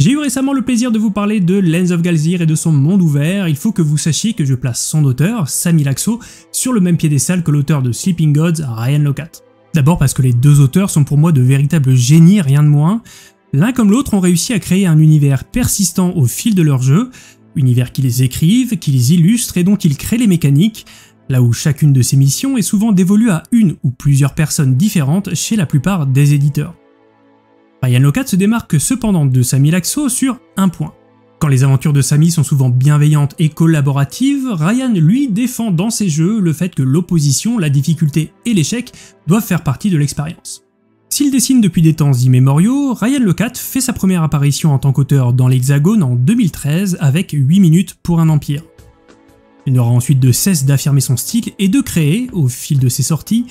J'ai eu récemment le plaisir de vous parler de Lens of Galzir et de son monde ouvert, il faut que vous sachiez que je place son auteur, Sami Laxo, sur le même piédestal que l'auteur de Sleeping Gods, Ryan Locat. D'abord parce que les deux auteurs sont pour moi de véritables génies, rien de moins. L'un comme l'autre ont réussi à créer un univers persistant au fil de leur jeu, univers qui les écrivent, qui les illustre et dont ils créent les mécaniques, là où chacune de ces missions est souvent dévolue à une ou plusieurs personnes différentes chez la plupart des éditeurs. Ryan Locat se démarque cependant de Sami Laxo sur un point. Quand les aventures de Sami sont souvent bienveillantes et collaboratives, Ryan lui défend dans ses jeux le fait que l'opposition, la difficulté et l'échec doivent faire partie de l'expérience. S'il dessine depuis des temps immémoriaux, Ryan Locat fait sa première apparition en tant qu'auteur dans l'Hexagone en 2013 avec 8 minutes pour un empire. Il n'aura ensuite de cesse d'affirmer son style et de créer, au fil de ses sorties,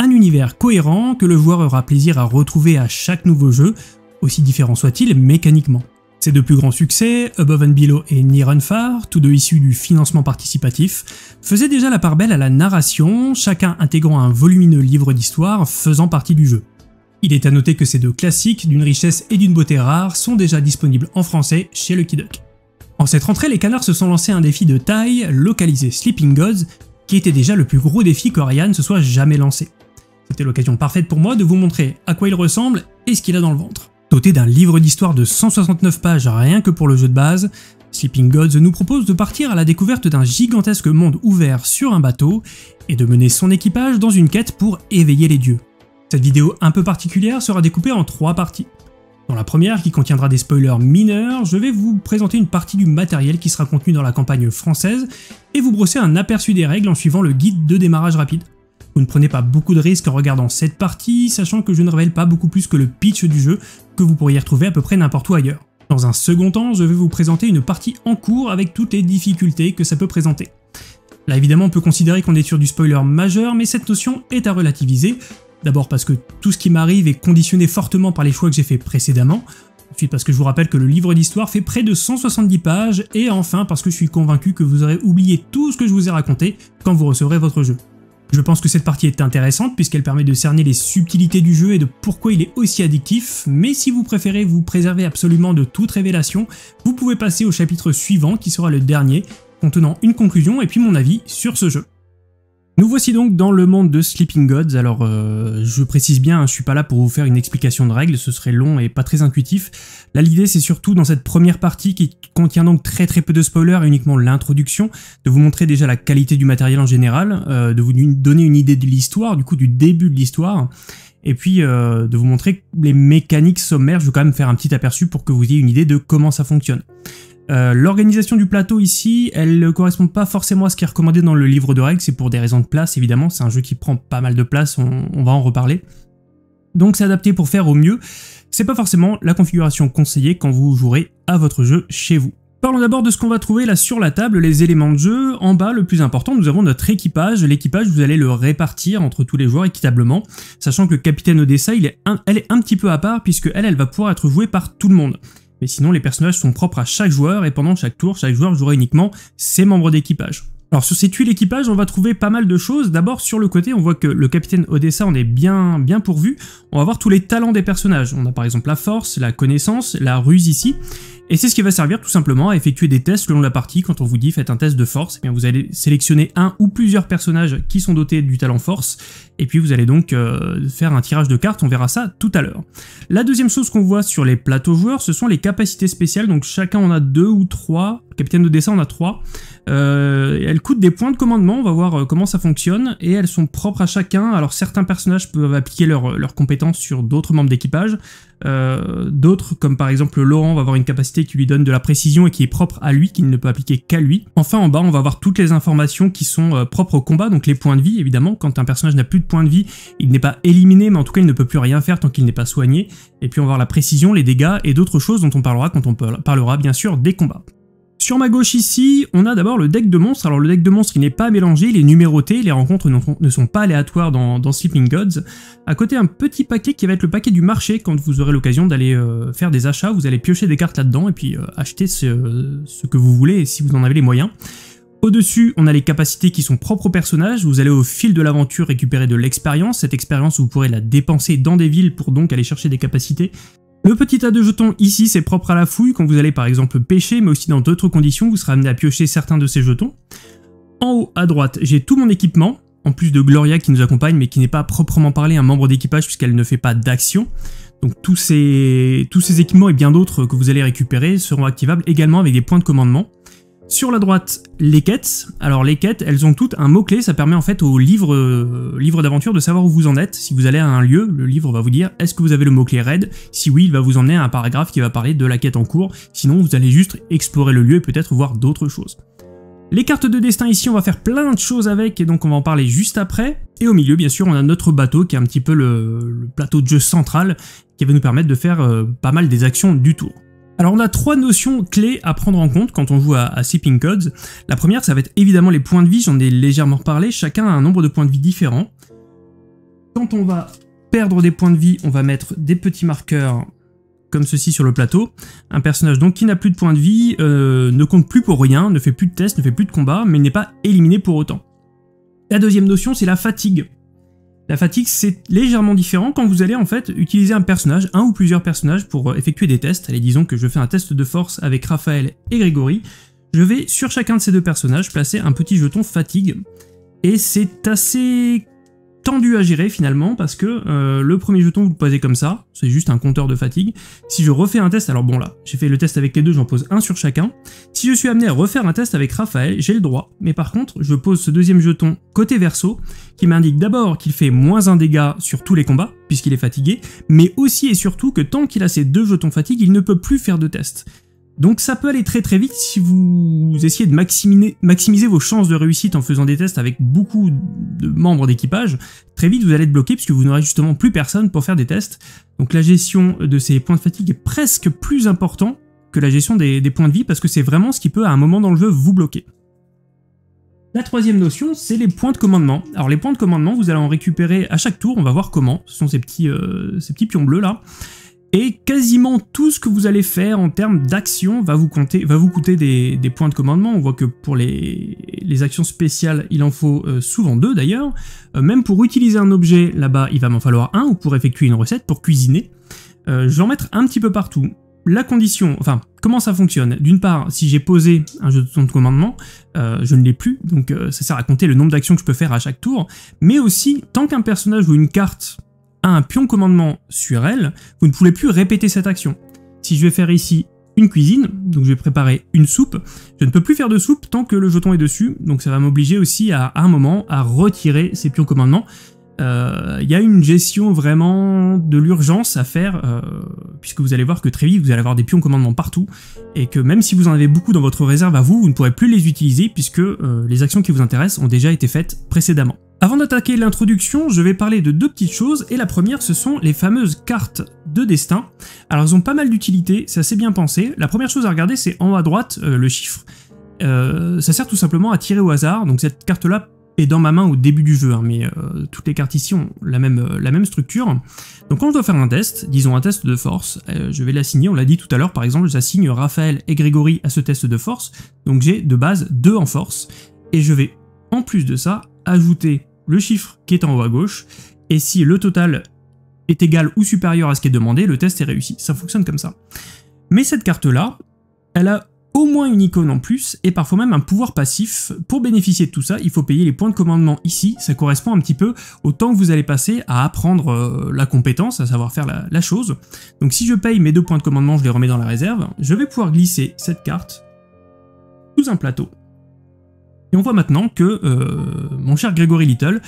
un univers cohérent que le joueur aura plaisir à retrouver à chaque nouveau jeu, aussi différent soit-il mécaniquement. Ses deux plus grands succès, Above and Below et Near and Far, tous deux issus du financement participatif, faisaient déjà la part belle à la narration, chacun intégrant un volumineux livre d'histoire faisant partie du jeu. Il est à noter que ces deux classiques, d'une richesse et d'une beauté rare, sont déjà disponibles en français chez Lucky Duck. En cette rentrée, les canards se sont lancés un défi de taille, localisé Sleeping Gods, qui était déjà le plus gros défi qu'Oriane se soit jamais lancé. C'était l'occasion parfaite pour moi de vous montrer à quoi il ressemble et ce qu'il a dans le ventre. Doté d'un livre d'histoire de 169 pages rien que pour le jeu de base, Sleeping Gods nous propose de partir à la découverte d'un gigantesque monde ouvert sur un bateau et de mener son équipage dans une quête pour éveiller les dieux. Cette vidéo un peu particulière sera découpée en trois parties. Dans la première, qui contiendra des spoilers mineurs, je vais vous présenter une partie du matériel qui sera contenu dans la campagne française et vous brosser un aperçu des règles en suivant le guide de démarrage rapide. Vous ne prenez pas beaucoup de risques en regardant cette partie, sachant que je ne révèle pas beaucoup plus que le pitch du jeu que vous pourriez retrouver à peu près n'importe où ailleurs. Dans un second temps, je vais vous présenter une partie en cours avec toutes les difficultés que ça peut présenter. Là évidemment on peut considérer qu'on est sur du spoiler majeur, mais cette notion est à relativiser, D'abord parce que tout ce qui m'arrive est conditionné fortement par les choix que j'ai fait précédemment, ensuite parce que je vous rappelle que le livre d'histoire fait près de 170 pages, et enfin parce que je suis convaincu que vous aurez oublié tout ce que je vous ai raconté quand vous recevrez votre jeu. Je pense que cette partie est intéressante puisqu'elle permet de cerner les subtilités du jeu et de pourquoi il est aussi addictif, mais si vous préférez vous préserver absolument de toute révélation, vous pouvez passer au chapitre suivant qui sera le dernier, contenant une conclusion et puis mon avis sur ce jeu. Nous voici donc dans le monde de Sleeping Gods, alors euh, je précise bien, hein, je suis pas là pour vous faire une explication de règles, ce serait long et pas très intuitif. Là l'idée c'est surtout dans cette première partie qui contient donc très très peu de spoilers et uniquement l'introduction, de vous montrer déjà la qualité du matériel en général, euh, de vous donner une idée de l'histoire, du coup du début de l'histoire, et puis euh, de vous montrer les mécaniques sommaires, je vais quand même faire un petit aperçu pour que vous ayez une idée de comment ça fonctionne. Euh, l'organisation du plateau ici, elle ne correspond pas forcément à ce qui est recommandé dans le livre de règles, c'est pour des raisons de place évidemment, c'est un jeu qui prend pas mal de place, on, va en reparler. Donc c'est adapté pour faire au mieux, c'est pas forcément la configuration conseillée quand vous jouerez à votre jeu chez vous. Parlons d'abord de ce qu'on va trouver là sur la table, les éléments de jeu. En bas, le plus important, nous avons notre équipage. L'équipage, vous allez le répartir entre tous les joueurs équitablement, sachant que le capitaine Odessa, elle est un petit peu à part, puisque elle, elle va pouvoir être jouée par tout le monde. Mais sinon, les personnages sont propres à chaque joueur et pendant chaque tour, chaque joueur jouera uniquement ses membres d'équipage. Alors sur ces tuiles équipage, on va trouver pas mal de choses. D'abord sur le côté, on voit que le capitaine Odessa, on est bien, bien pourvu. On va voir tous les talents des personnages. On a par exemple la force, la connaissance, la ruse ici. Et c'est ce qui va servir tout simplement à effectuer des tests le long de la partie. Quand on vous dit faites un test de force, eh bien vous allez sélectionner un ou plusieurs personnages qui sont dotés du talent force, et puis vous allez donc euh, faire un tirage de cartes, on verra ça tout à l'heure. La deuxième chose qu'on voit sur les plateaux joueurs, ce sont les capacités spéciales, donc chacun en a deux ou trois, capitaine de dessin en a trois. Euh, elles coûtent des points de commandement, on va voir euh, comment ça fonctionne, et elles sont propres à chacun, alors certains personnages peuvent appliquer leurs compétences sur d'autres membres d'équipage, d'autres, comme par exemple Laurent, va avoir une capacité qui lui donne de la précision et qui est propre à lui, qu'il ne peut appliquer qu'à lui. Enfin, en bas, on va avoir toutes les informations qui sont euh, propres au combat, donc les points de vie, évidemment. Quand un personnage n'a plus de points de vie, il n'est pas éliminé, mais en tout cas, il ne peut plus rien faire tant qu'il n'est pas soigné. Et puis, on va voir la précision, les dégâts et d'autres choses dont on parlera quand on parlera bien sûr des combats. Sur ma gauche ici, on a d'abord le deck de monstres. Alors le deck de monstres, il n'est pas mélangé, il est numéroté, les rencontres ne sont pas aléatoires dans, Sleeping Gods. À côté, un petit paquet qui va être le paquet du marché quand vous aurez l'occasion d'aller euh, faire des achats. Vous allez piocher des cartes là-dedans et puis euh, acheter ce, ce, que vous voulez si vous en avez les moyens. Au-dessus, on a les capacités qui sont propres au personnage, vous allez au fil de l'aventure récupérer de l'expérience, cette expérience vous pourrez la dépenser dans des villes pour donc aller chercher des capacités Le petit tas de jetons ici, c'est propre à la fouille quand vous allez par exemple pêcher, mais aussi dans d'autres conditions, vous serez amené à piocher certains de ces jetons. En haut à droite, j'ai tout mon équipement, en plus de Gloria qui nous accompagne, mais qui n'est pas proprement parlé un membre d'équipage puisqu'elle ne fait pas d'action. Donc tous ces, tous ces équipements et bien d'autres que vous allez récupérer seront activables également avec des points de commandement. Sur la droite, les quêtes. Alors les quêtes, elles ont toutes un mot-clé, ça permet en fait au livre, euh, livre d'aventure de savoir où vous en êtes. Si vous allez à un lieu, le livre va vous dire est-ce que vous avez le mot-clé raid? Si oui, il va vous emmener à un paragraphe qui va parler de la quête en cours, sinon vous allez juste explorer le lieu et peut-être voir d'autres choses. Les cartes de destin ici, on va faire plein de choses avec, et donc on va en parler juste après. Et au milieu, bien sûr, on a notre bateau, qui est un petit peu le, plateau de jeu central, qui va nous permettre de faire euh, pas mal des actions du tour. Alors on a trois notions clés à prendre en compte quand on joue à, à Codes. La première, ça va être évidemment les points de vie, j'en ai légèrement parlé, chacun a un nombre de points de vie différents. Quand on va perdre des points de vie, on va mettre des petits marqueurs comme ceci sur le plateau. Un personnage donc qui n'a plus de points de vie, euh, ne compte plus pour rien, ne fait plus de tests, ne fait plus de combat, mais n'est pas éliminé pour autant. La deuxième notion, c'est la fatigue. La fatigue, c'est légèrement différent quand vous allez en fait utiliser un personnage, un ou plusieurs personnages pour euh, effectuer des tests. Allez, disons que je fais un test de force avec Raphaël et Grégory. Je vais sur chacun de ces deux personnages placer un petit jeton fatigue. Et c'est assez tendu à gérer finalement parce que euh, le premier jeton vous le posez comme ça, c'est juste un compteur de fatigue. Si je refais un test, alors bon là, j'ai fait le test avec les deux, j'en pose un sur chacun. Si je suis amené à refaire un test avec Raphaël, j'ai le droit, mais par contre je pose ce deuxième jeton côté verso qui m'indique d'abord qu'il fait moins un dégât sur tous les combats puisqu'il est fatigué, mais aussi et surtout que tant qu'il a ces deux jetons fatigue, il ne peut plus faire de test. Donc ça peut aller très très vite si vous essayez de maximiser, vos chances de réussite en faisant des tests avec beaucoup de membres d'équipage. Très vite vous allez être bloqué puisque vous n'aurez justement plus personne pour faire des tests. Donc la gestion de ces points de fatigue est presque plus important que la gestion des, des points de vie parce que c'est vraiment ce qui peut à un moment dans le jeu vous bloquer. La troisième notion, c'est les points de commandement. Alors les points de commandement, vous allez en récupérer à chaque tour, on va voir comment. Ce sont ces petits, euh, ces petits pions bleus là. Et quasiment tout ce que vous allez faire en termes d'action va, vous coûter des, points de commandement. On voit que pour les, actions spéciales, il en faut euh, souvent deux d'ailleurs. Euh, même pour utiliser un objet, là-bas, il va m'en falloir un, ou pour effectuer une recette, pour cuisiner. Euh, je vais en mettre un petit peu partout. La condition, enfin, comment ça fonctionne? D'une part, si j'ai posé un jeton de commandement, je ne l'ai plus, donc ça sert à compter le nombre d'actions que je peux faire à chaque tour. Mais aussi, tant qu'un personnage ou une carte un pion commandement sur elle, vous ne pouvez plus répéter cette action. Si je vais faire ici une cuisine, donc je vais préparer une soupe, je ne peux plus faire de soupe tant que le jeton est dessus, donc ça va m'obliger aussi à, un moment à retirer ces pions commandement. Il euh, y a une gestion vraiment de l'urgence à faire, euh, puisque vous allez voir que très vite vous allez avoir des pions commandement partout, et que même si vous en avez beaucoup dans votre réserve à vous, vous ne pourrez plus les utiliser puisque euh, les actions qui vous intéressent ont déjà été faites précédemment. Avant d'attaquer l'introduction, je vais parler de deux petites choses, et la première ce sont les fameuses cartes de destin. Alors elles ont pas mal d'utilité, c'est assez bien pensé. La première chose à regarder c'est en haut à droite, le chiffre. Ça sert tout simplement à tirer au hasard, donc cette carte dans ma main au début du jeu, hein, mais euh, toutes les cartes ici ont la même, la même structure. Donc quand je dois faire un test, disons un test de force, je vais l'assigner, on l'a dit tout à l'heure par exemple, j'assigne Raphaël et Grégory à ce test de force, donc j'ai de base 2 en force, et je vais en plus de ça ajouter le chiffre qui est en haut à gauche, et si le total est égal ou supérieur à ce qui est demandé, le test est réussi. Ça fonctionne comme ça. Mais cette carte-là, elle a au moins une icône en plus, et parfois même un pouvoir passif. Pour bénéficier de tout ça, il faut payer les points de commandement ici, ça correspond un petit peu au temps que vous allez passer à apprendre euh, la compétence, à savoir faire la, chose. Donc si je paye mes deux points de commandement, je les remets dans la réserve, je vais pouvoir glisser cette carte sous un plateau. Et on voit maintenant que euh, mon cher Gregory Little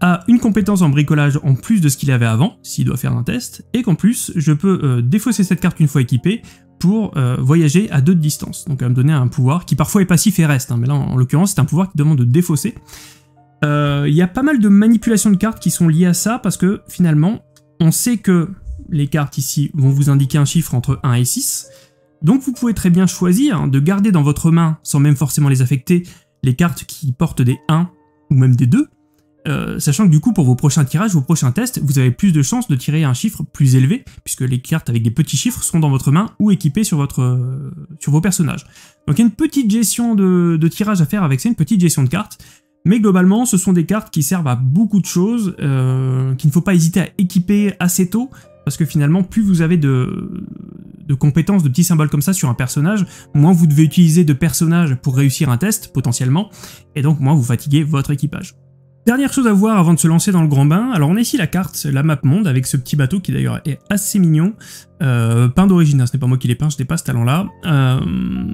a une compétence en bricolage en plus de ce qu'il avait avant, s'il doit faire un test, et qu'en plus, je peux euh, défausser cette carte une fois équipée pour euh, voyager à deux de distance. Donc elle me donner un pouvoir qui parfois est passif et reste, hein, mais là en, l'occurrence c'est un pouvoir qui demande de défausser. Il y a pas mal de manipulations de cartes qui sont liées à ça, parce que finalement, on sait que les cartes ici vont vous indiquer un chiffre entre 1 et 6, donc vous pouvez très bien choisir de garder dans votre main, sans même forcément les affecter, les cartes qui portent des 1 ou même des 2, euh, sachant que du coup pour vos prochains tirages, vos prochains tests, vous avez plus de chances de tirer un chiffre plus élevé, puisque les cartes avec des petits chiffres sont dans votre main ou équipées euh, sur vos personnages. Donc il y a une petite gestion de, tirage à faire avec ça, une petite gestion de cartes, mais globalement ce sont des cartes qui servent à beaucoup de choses, euh, qu'il ne faut pas hésiter à équiper assez tôt, parce que finalement, plus vous avez de compétences, de petits symboles comme ça sur un personnage, moins vous devez utiliser de personnages pour réussir un test, potentiellement, et donc moins vous fatiguez votre équipage. Dernière chose à voir avant de se lancer dans le grand bain, alors on a ici la carte, la map monde, avec ce petit bateau qui d'ailleurs est assez mignon, euh, peint d'origine, hein, ce n'est pas moi qui l'ai peint, je n'ai pas ce talent-là. Euh,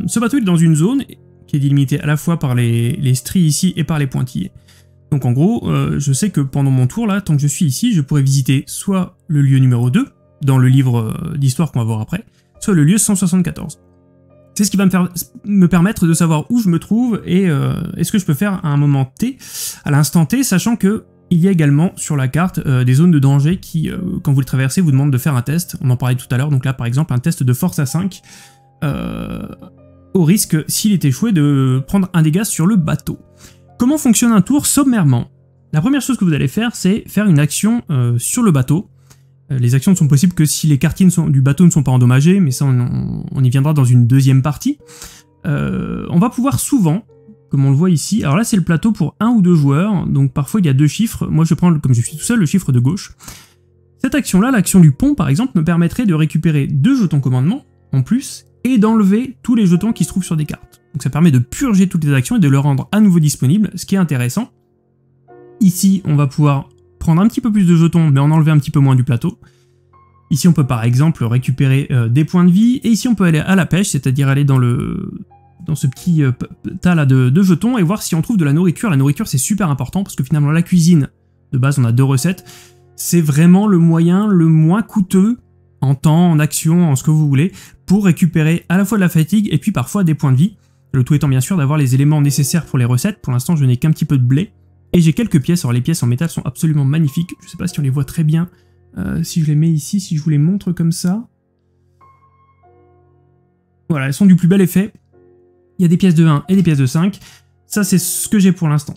ce bateau est dans une zone qui est délimitée à la fois par les, les stries ici et par les pointillés. Donc en gros, euh, je sais que pendant mon tour là, tant que je suis ici, je pourrais visiter soit le lieu numéro 2, dans le livre d'histoire qu'on va voir après, soit le lieu 174. C'est ce qui va me, permettre de savoir où je me trouve et euh, est-ce que je peux faire à un moment T, à l'instant T, sachant que il y a également sur la carte euh, des zones de danger qui, euh, quand vous le traversez, vous demandent de faire un test. On en parlait tout à l'heure, donc là par exemple un test de force à 5, au risque, s'il est échoué, de prendre un dégât sur le bateau. Comment fonctionne un tour sommairement? La première chose que vous allez faire, c'est faire une action sur le bateau, les actions ne sont possibles que si les quartiers du bateau ne sont pas endommagés, mais ça on, y viendra dans une deuxième partie. Euh, on va pouvoir souvent, comme on le voit ici, alors là c'est le plateau pour un ou deux joueurs, donc parfois il y a deux chiffres, moi je prends, comme je suis tout seul, le chiffre de gauche. Cette action-là, l'action du pont par exemple, me permettrait de récupérer deux jetons commandement, en plus, et d'enlever tous les jetons qui se trouvent sur des cartes. Donc ça permet de purger toutes les actions et de les rendre à nouveau disponibles, ce qui est intéressant. Ici, on va pouvoir prendre un petit peu plus de jetons, mais en enlever un petit peu moins du plateau. Ici, on peut par exemple récupérer euh, des points de vie, et ici on peut aller à la pêche, c'est-à-dire aller dans le dans ce petit euh, tas là de, jetons et voir si on trouve de la nourriture. La nourriture c'est super important parce que finalement la cuisine, de base on a deux recettes, c'est vraiment le moyen le moins coûteux en temps, en action, en ce que vous voulez, pour récupérer à la fois de la fatigue et puis parfois des points de vie. Le tout étant bien sûr d'avoir les éléments nécessaires pour les recettes. Pour l'instant je n'ai qu'un petit peu de blé, et j'ai quelques pièces, alors les pièces en métal sont absolument magnifiques, je sais pas si on les voit très bien, euh, si je les mets ici, si je vous les montre comme ça. Voilà, elles sont du plus bel effet. Il y a des pièces de 1 et des pièces de 5. Ça, c'est ce que j'ai pour l'instant.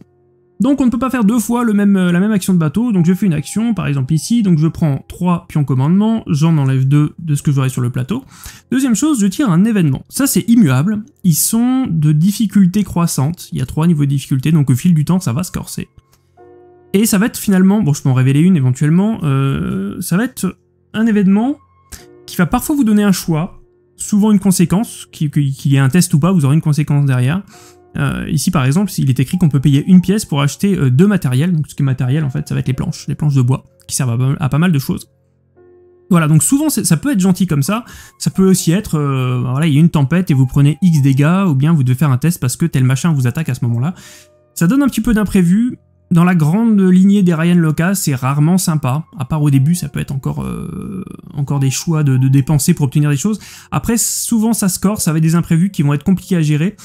Donc on ne peut pas faire deux fois euh, la même action de bateau, donc je fais une action, par exemple ici, donc je prends 3 pions commandement, j'en enlève 2 de ce que j'aurai sur le plateau. Deuxième chose, je tire un événement. Ça c'est immuable, ils sont de difficulté croissante, il y a 3 niveaux de difficulté, donc au fil du temps ça va se corser. Et ça va être finalement, bon je peux en révéler une éventuellement, euh, ça va être un événement qui va parfois vous donner un choix, souvent une conséquence, qu'il y ait un test ou pas, vous aurez une conséquence derrière. Euh, ici par exemple, il est écrit qu'on peut payer une pièce pour acheter euh, deux matériels, donc ce qui est matériel en fait ça va être les planches, les planches de bois, qui servent à, pas mal de choses. Voilà, donc souvent ça peut être gentil comme ça, ça peut aussi être, euh, voilà, il y a une tempête et vous prenez X dégâts, ou bien vous devez faire un test parce que tel machin vous attaque à ce moment-là. Ça donne un petit peu d'imprévu, dans la grande lignée des Ryan Loca, c'est rarement sympa, à part au début, ça peut être encore, encore des choix de, de, dépenser pour obtenir des choses. Après, souvent ça score, ça va être des imprévus qui vont être compliqués à gérer,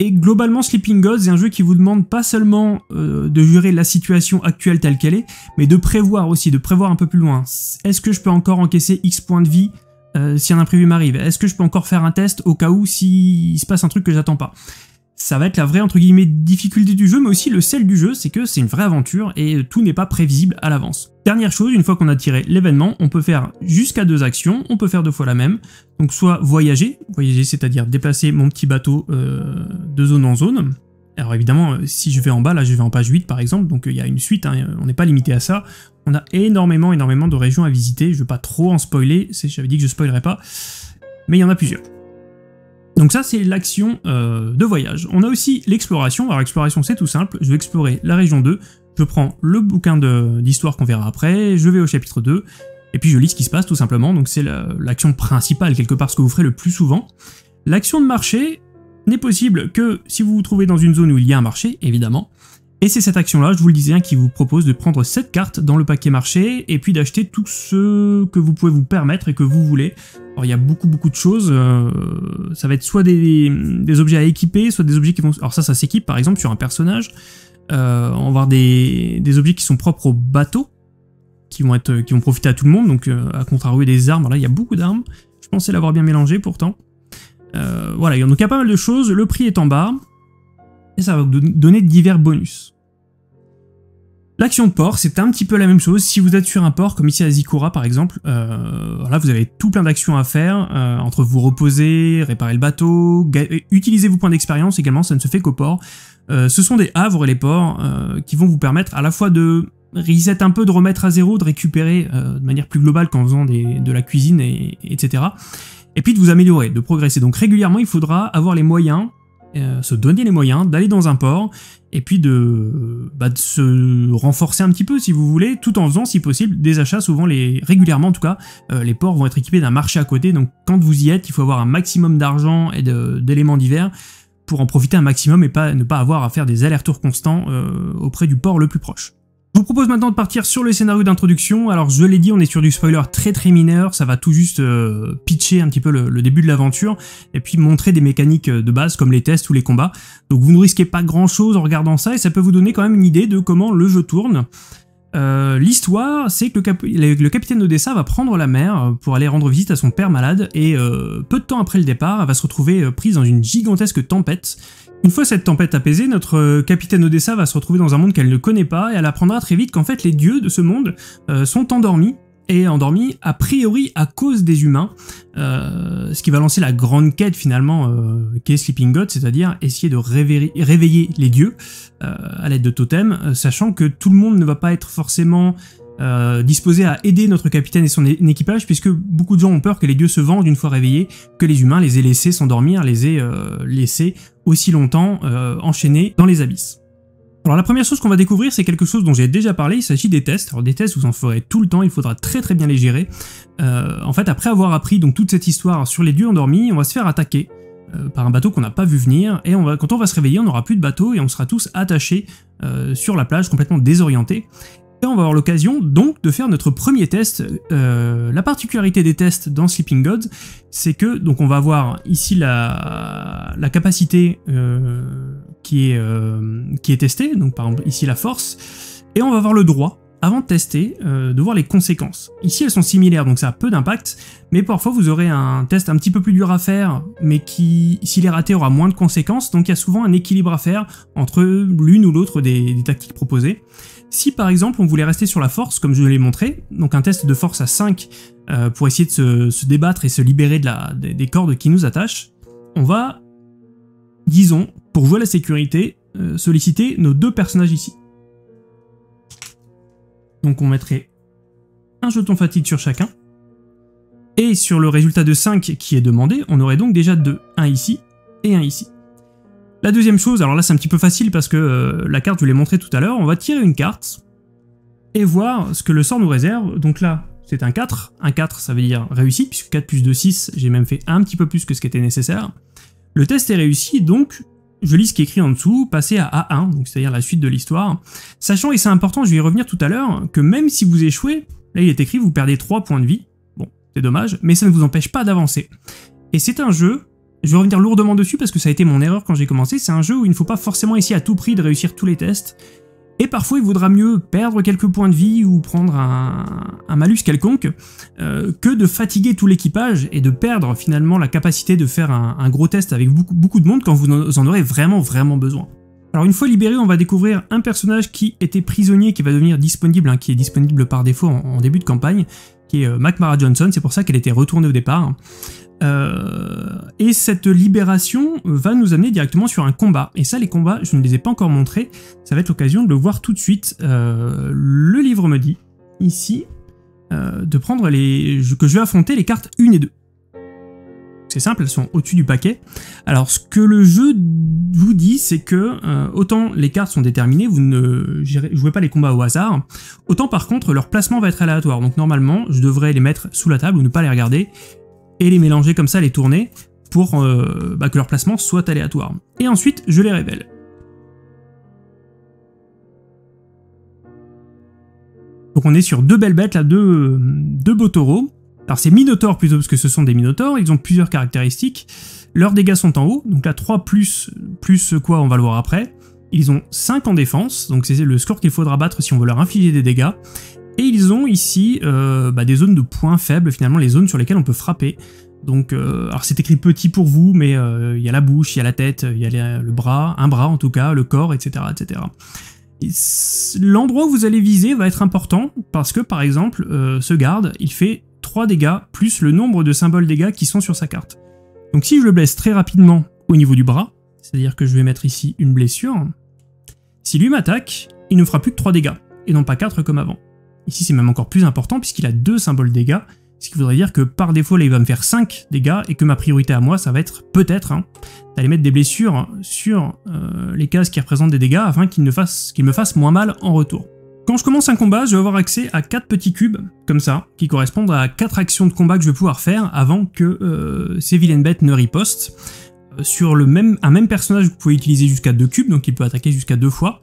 et globalement, Sleeping Gods est un jeu qui vous demande pas seulement euh, de gérer la situation actuelle telle qu'elle est, mais de prévoir aussi, de prévoir un peu plus loin. Est-ce que je peux encore encaisser X points de vie euh, si un imprévu m'arrive? Est-ce que je peux encore faire un test au cas où s'il se passe un truc que j'attends pas? Ça va être la vraie difficulté du jeu, mais aussi le sel du jeu, c'est que c'est une vraie aventure et tout n'est pas prévisible à l'avance. Dernière chose, une fois qu'on a tiré l'événement, on peut faire jusqu'à deux actions, on peut faire deux fois la même, donc soit voyager, voyager c'est-à-dire déplacer mon petit bateau euh, de zone en zone, alors évidemment, euh, si je vais en bas, là je vais en page 8 par exemple, donc euh, il y a une suite, hein, on n'est pas limité à ça. On a énormément, énormément de régions à visiter, je veux pas trop en spoiler, j'avais dit que je spoilerais pas, mais il y en a plusieurs. Donc ça c'est l'action euh, de voyage. On a aussi l'exploration, alors l'exploration c'est tout simple, je vais explorer la région 2, je prends le bouquin d'histoire qu'on verra après, je vais au chapitre 2, et puis je lis ce qui se passe tout simplement, donc c'est l'action principale quelque part, ce que vous ferez le plus souvent. L'action de marché n'est possible que si vous vous trouvez dans une zone où il y a un marché, évidemment, et c'est cette action-là, je vous le disais, hein, qui vous propose de prendre cette carte dans le paquet marché et puis d'acheter tout ce que vous pouvez vous permettre et que vous voulez. Alors il y a beaucoup beaucoup de choses, euh, ça va être soit des, objets à équiper, soit des objets qui vont... Alors ça, ça s'équipe par exemple sur un personnage. Euh, on va avoir des, objets qui sont propres au bateau, qui vont, être, qui vont profiter à tout le monde, donc euh, à contrario des armes, là il y a beaucoup d'armes. Je pensais l'avoir bien mélangé pourtant. voilà, donc il y a pas mal de choses, le prix est en bas, et ça va vous donner divers bonus. L'action de port, c'est un petit peu la même chose. Si vous êtes sur un port, comme ici à Zikura par exemple, euh, là vous avez tout plein d'actions à faire, euh, entre vous reposer, réparer le bateau, utiliser vos points d'expérience également, ça ne se fait qu'au port. Euh, ce sont des havres, les ports, euh, qui vont vous permettre à la fois de reset un peu, de remettre à zéro, de récupérer de manière plus globale qu'en faisant de la cuisine, et, etc. Et puis de vous améliorer, de progresser. Donc régulièrement, il faudra avoir les moyens euh, se donner les moyens d'aller dans un port et puis de, bah, de, se renforcer un petit peu si vous voulez, tout en faisant si possible des achats, souvent les régulièrement en tout cas, euh, les ports vont être équipés d'un marché à côté, donc quand vous y êtes, il faut avoir un maximum d'argent et d'éléments divers pour en profiter un maximum et pas, ne pas avoir à faire des allers-retours constants euh, auprès du port le plus proche. Je vous propose maintenant de partir sur le scénario d'introduction. Alors je l'ai dit, on est sur du spoiler très très mineur, ça va tout juste euh, pitcher un petit peu le, début de l'aventure, et puis montrer des mécaniques de base comme les tests ou les combats. Donc vous ne risquez pas grand chose en regardant ça, et ça peut vous donner quand même une idée de comment le jeu tourne. Euh, l'histoire, c'est que le, capitaine Odessa va prendre la mer pour aller rendre visite à son père malade, et euh, peu de temps après le départ, elle va se retrouver prise dans une gigantesque tempête. Une fois cette tempête apaisée, notre euh, capitaine Odessa va se retrouver dans un monde qu'elle ne connaît pas et elle apprendra très vite qu'en fait les dieux de ce monde euh, sont endormis et endormis a priori à cause des humains, euh, ce qui va lancer la grande quête finalement qui est Sleeping God, c'est-à-dire essayer de réveiller, les dieux à l'aide de totems, sachant que tout le monde ne va pas être forcément euh, disposé à aider notre capitaine et son équipage, puisque beaucoup de gens ont peur que les dieux se vengent une fois réveillés, que les humains les aient laissés s'endormir, les aient euh, laissés aussi longtemps euh, enchaînés dans les abysses. Alors la première chose qu'on va découvrir, c'est quelque chose dont j'ai déjà parlé, il s'agit des tests. Alors des tests, vous en ferez tout le temps, il faudra très très bien les gérer. en fait, après avoir appris donc toute cette histoire sur les dieux endormis, on va se faire attaquer par un bateau qu'on n'a pas vu venir, et quand on va se réveiller, on n'aura plus de bateau, et on sera tous attachés sur la plage, complètement désorientés. Et on va avoir l'occasion donc de faire notre premier test. Euh, la particularité des tests dans Sleeping Gods, c'est que donc on va avoir ici la, la capacité euh, qui, est, euh, qui est testée, donc par exemple ici la force, et on va avoir le droit, avant de tester, de voir les conséquences. Ici elles sont similaires, donc ça a peu d'impact, mais parfois vous aurez un test un petit peu plus dur à faire, mais qui, s'il est raté, aura moins de conséquences, donc il y a souvent un équilibre à faire entre l'une ou l'autre des, des tactiques proposées. Si par exemple on voulait rester sur la force, comme je l'ai montré, donc un test de force à 5 euh, pour essayer de se, débattre et se libérer des, cordes qui nous attachent, on va, disons, pour jouer la sécurité, euh, solliciter nos deux personnages ici. Donc on mettrait un jeton fatigue sur chacun, et sur le résultat de 5 qui est demandé, on aurait donc déjà deux, un ici et un ici. La deuxième chose, alors là c'est un petit peu facile parce que euh, la carte je vous l'ai montré tout à l'heure, on va tirer une carte et voir ce que le sort nous réserve. Donc là, c'est un 4. Un 4, ça veut dire réussi, puisque 4 plus 2, 6, j'ai même fait un petit peu plus que ce qui était nécessaire. Le test est réussi, donc je lis ce qui est écrit en dessous, passer à A1, donc c'est-à-dire la suite de l'histoire. Sachant, et c'est important, je vais y revenir tout à l'heure, que même si vous échouez, là il est écrit, vous perdez 3 points de vie. Bon, c'est dommage, mais ça ne vous empêche pas d'avancer. Et c'est un jeu je vais revenir lourdement dessus parce que ça a été mon erreur quand j'ai commencé, c'est un jeu où il ne faut pas forcément essayer à tout prix de réussir tous les tests, et parfois il vaudra mieux perdre quelques points de vie ou prendre un, malus quelconque euh, que de fatiguer tout l'équipage et de perdre finalement la capacité de faire un, gros test avec beaucoup, de monde quand vous en aurez vraiment vraiment besoin. Alors une fois libéré, on va découvrir un personnage qui était prisonnier, qui va devenir disponible, hein, qui est disponible par défaut en, début de campagne, qui est euh, Johnson, c'est pour ça qu'elle était retournée au départ. Euh, et cette libération va nous amener directement sur un combat. Et ça, les combats, je ne les ai pas encore montrés. Ça va être l'occasion de le voir tout de suite. Euh, le livre me dit, ici, euh, de prendre les... que je vais affronter les cartes 1 et 2. C'est simple, elles sont au-dessus du paquet. Alors ce que le jeu vous dit, c'est que autant les cartes sont déterminées, vous ne jouez pas les combats au hasard, autant par contre leur placement va être aléatoire. Donc normalement, je devrais les mettre sous la table ou ne pas les regarder, et les mélanger comme ça, les tourner, pour euh, bah, que leur placement soit aléatoire. Et ensuite, je les révèle. Donc on est sur deux belles bêtes, là, deux, deux beaux taureaux. Alors c'est Minotaur plutôt, parce que ce sont des Minotaurs, ils ont plusieurs caractéristiques. Leurs dégâts sont en haut, donc là 3 plus, plus quoi, on va le voir après. Ils ont 5 en défense, donc c'est le score qu'il faudra battre si on veut leur infliger des dégâts. Et ils ont ici euh, bah, des zones de points faibles, finalement les zones sur lesquelles on peut frapper. Donc, euh, alors c'est écrit petit pour vous, mais euh, il y a la bouche, il y a la tête, il y a le bras, un bras en tout cas, le corps, etc. etc. l'endroit où vous allez viser va être important, parce que par exemple, ce garde, il fait 3 dégâts, plus le nombre de symboles dégâts qui sont sur sa carte. Donc si je le blesse très rapidement au niveau du bras, c'est-à-dire que je vais mettre ici une blessure, si lui m'attaque, il ne fera plus que 3 dégâts, et non pas 4 comme avant. Ici c'est même encore plus important puisqu'il a 2 symboles dégâts, ce qui voudrait dire que par défaut là il va me faire 5 dégâts et que ma priorité à moi ça va être peut-être hein, d'aller mettre des blessures sur euh, les cases qui représentent des dégâts afin qu'il me fasse moins mal en retour. Quand je commence un combat, je vais avoir accès à 4 petits cubes, comme ça, qui correspondent à 4 actions de combat que je vais pouvoir faire avant que euh, ces vilaines bêtes ne ripostent. Euh, sur le un même personnage, vous pouvez utiliser jusqu'à 2 cubes, donc il peut attaquer jusqu'à 2 fois.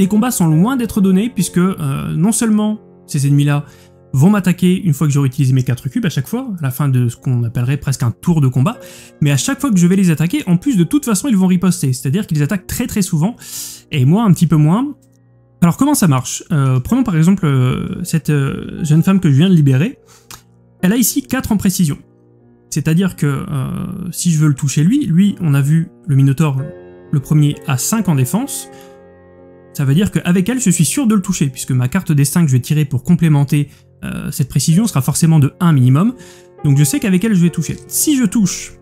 Les combats sont loin d'être donnés, puisque euh, non seulement ces ennemis-là vont m'attaquer une fois que j'aurai utilisé mes 4 cubes à chaque fois, à la fin de ce qu'on appellerait presque un tour de combat, mais à chaque fois que je vais les attaquer, en plus de toute façon ils vont riposter, c'est-à-dire qu'ils attaquent très très souvent, et moi un petit peu moins, alors comment ça marche? Euh, Prenons par exemple euh, cette jeune femme que je viens de libérer. Elle a ici 4 en précision. C'est-à-dire que si je veux le toucher lui, lui on a vu le Minotaur, le premier à 5 en défense. Ça veut dire qu'avec elle je suis sûr de le toucher, puisque ma carte destin que je vais tirer pour complémenter cette précision sera forcément de 1 minimum. Donc je sais qu'avec elle je vais toucher. Si je touche,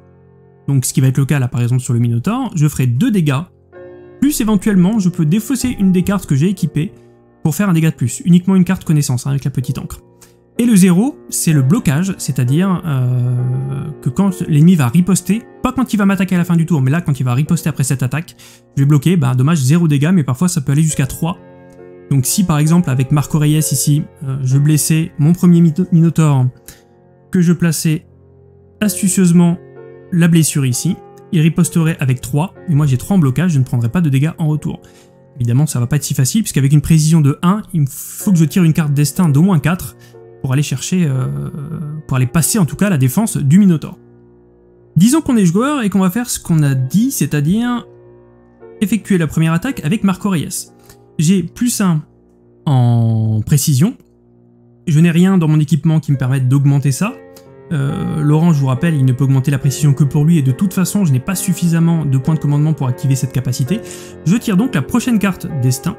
donc ce qui va être le cas là par exemple sur le Minotaur, je ferai 2 dégâts plus éventuellement, je peux défausser une des cartes que j'ai équipées pour faire un dégât de plus, uniquement une carte connaissance hein, avec la petite encre. Et le 0, c'est le blocage, c'est-à-dire euh, que quand l'ennemi va riposter, pas quand il va m'attaquer à la fin du tour, mais là quand il va riposter après cette attaque, je vais bloquer, bah dommage 0 dégâts, mais parfois ça peut aller jusqu'à 3. Donc si par exemple avec Marco Reyes ici, euh, je blessais mon premier Minotaur, que je plaçais astucieusement la blessure ici, il riposterait avec 3, mais moi j'ai 3 en blocage, je ne prendrai pas de dégâts en retour. Évidemment, ça va pas être si facile, puisqu'avec une précision de 1, il faut que je tire une carte destin d'au moins 4 pour aller chercher, euh, pour aller passer en tout cas la défense du Minotaur. Disons qu'on est joueur et qu'on va faire ce qu'on a dit, c'est-à-dire effectuer la première attaque avec Marco Reyes. J'ai plus 1 en précision, je n'ai rien dans mon équipement qui me permette d'augmenter ça, euh, Laurent, je vous rappelle, il ne peut augmenter la précision que pour lui et de toute façon, je n'ai pas suffisamment de points de commandement pour activer cette capacité. Je tire donc la prochaine carte Destin.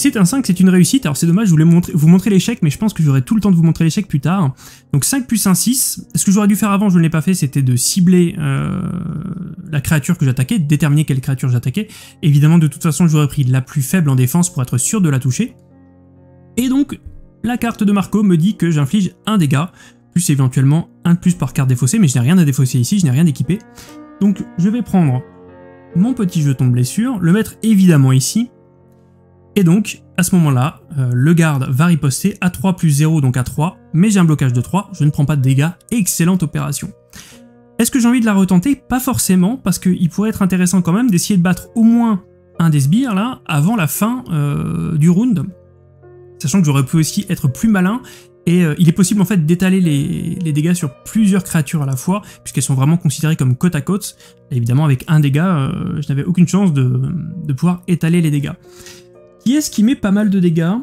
C'est un 5, c'est une réussite. Alors c'est dommage, je voulais vous montrer l'échec, mais je pense que j'aurai tout le temps de vous montrer l'échec plus tard. Donc 5 plus 1, 6. Ce que j'aurais dû faire avant, je ne l'ai pas fait, c'était de cibler euh, la créature que j'attaquais, déterminer quelle créature j'attaquais. Évidemment, de toute façon, j'aurais pris la plus faible en défense pour être sûr de la toucher. Et donc, la carte de Marco me dit que j'inflige un dégât, plus éventuellement un de plus par carte défaussée, mais je n'ai rien à défausser ici, je n'ai rien équipé. Donc je vais prendre mon petit jeton blessure, le mettre évidemment ici, et donc, à ce moment-là, euh, le garde va riposter à 3 plus 0, donc à 3, mais j'ai un blocage de 3, je ne prends pas de dégâts, excellente opération. Est-ce que j'ai envie de la retenter? Pas forcément, parce qu'il pourrait être intéressant quand même d'essayer de battre au moins un des sbires là, avant la fin euh, du round, sachant que j'aurais pu aussi être plus malin et euh, il est possible en fait d'étaler les, dégâts sur plusieurs créatures à la fois, puisqu'elles sont vraiment considérées comme côte à côte. évidemment, avec un dégât, je n'avais aucune chance de, pouvoir étaler les dégâts. Qui est-ce qui met pas mal de dégâts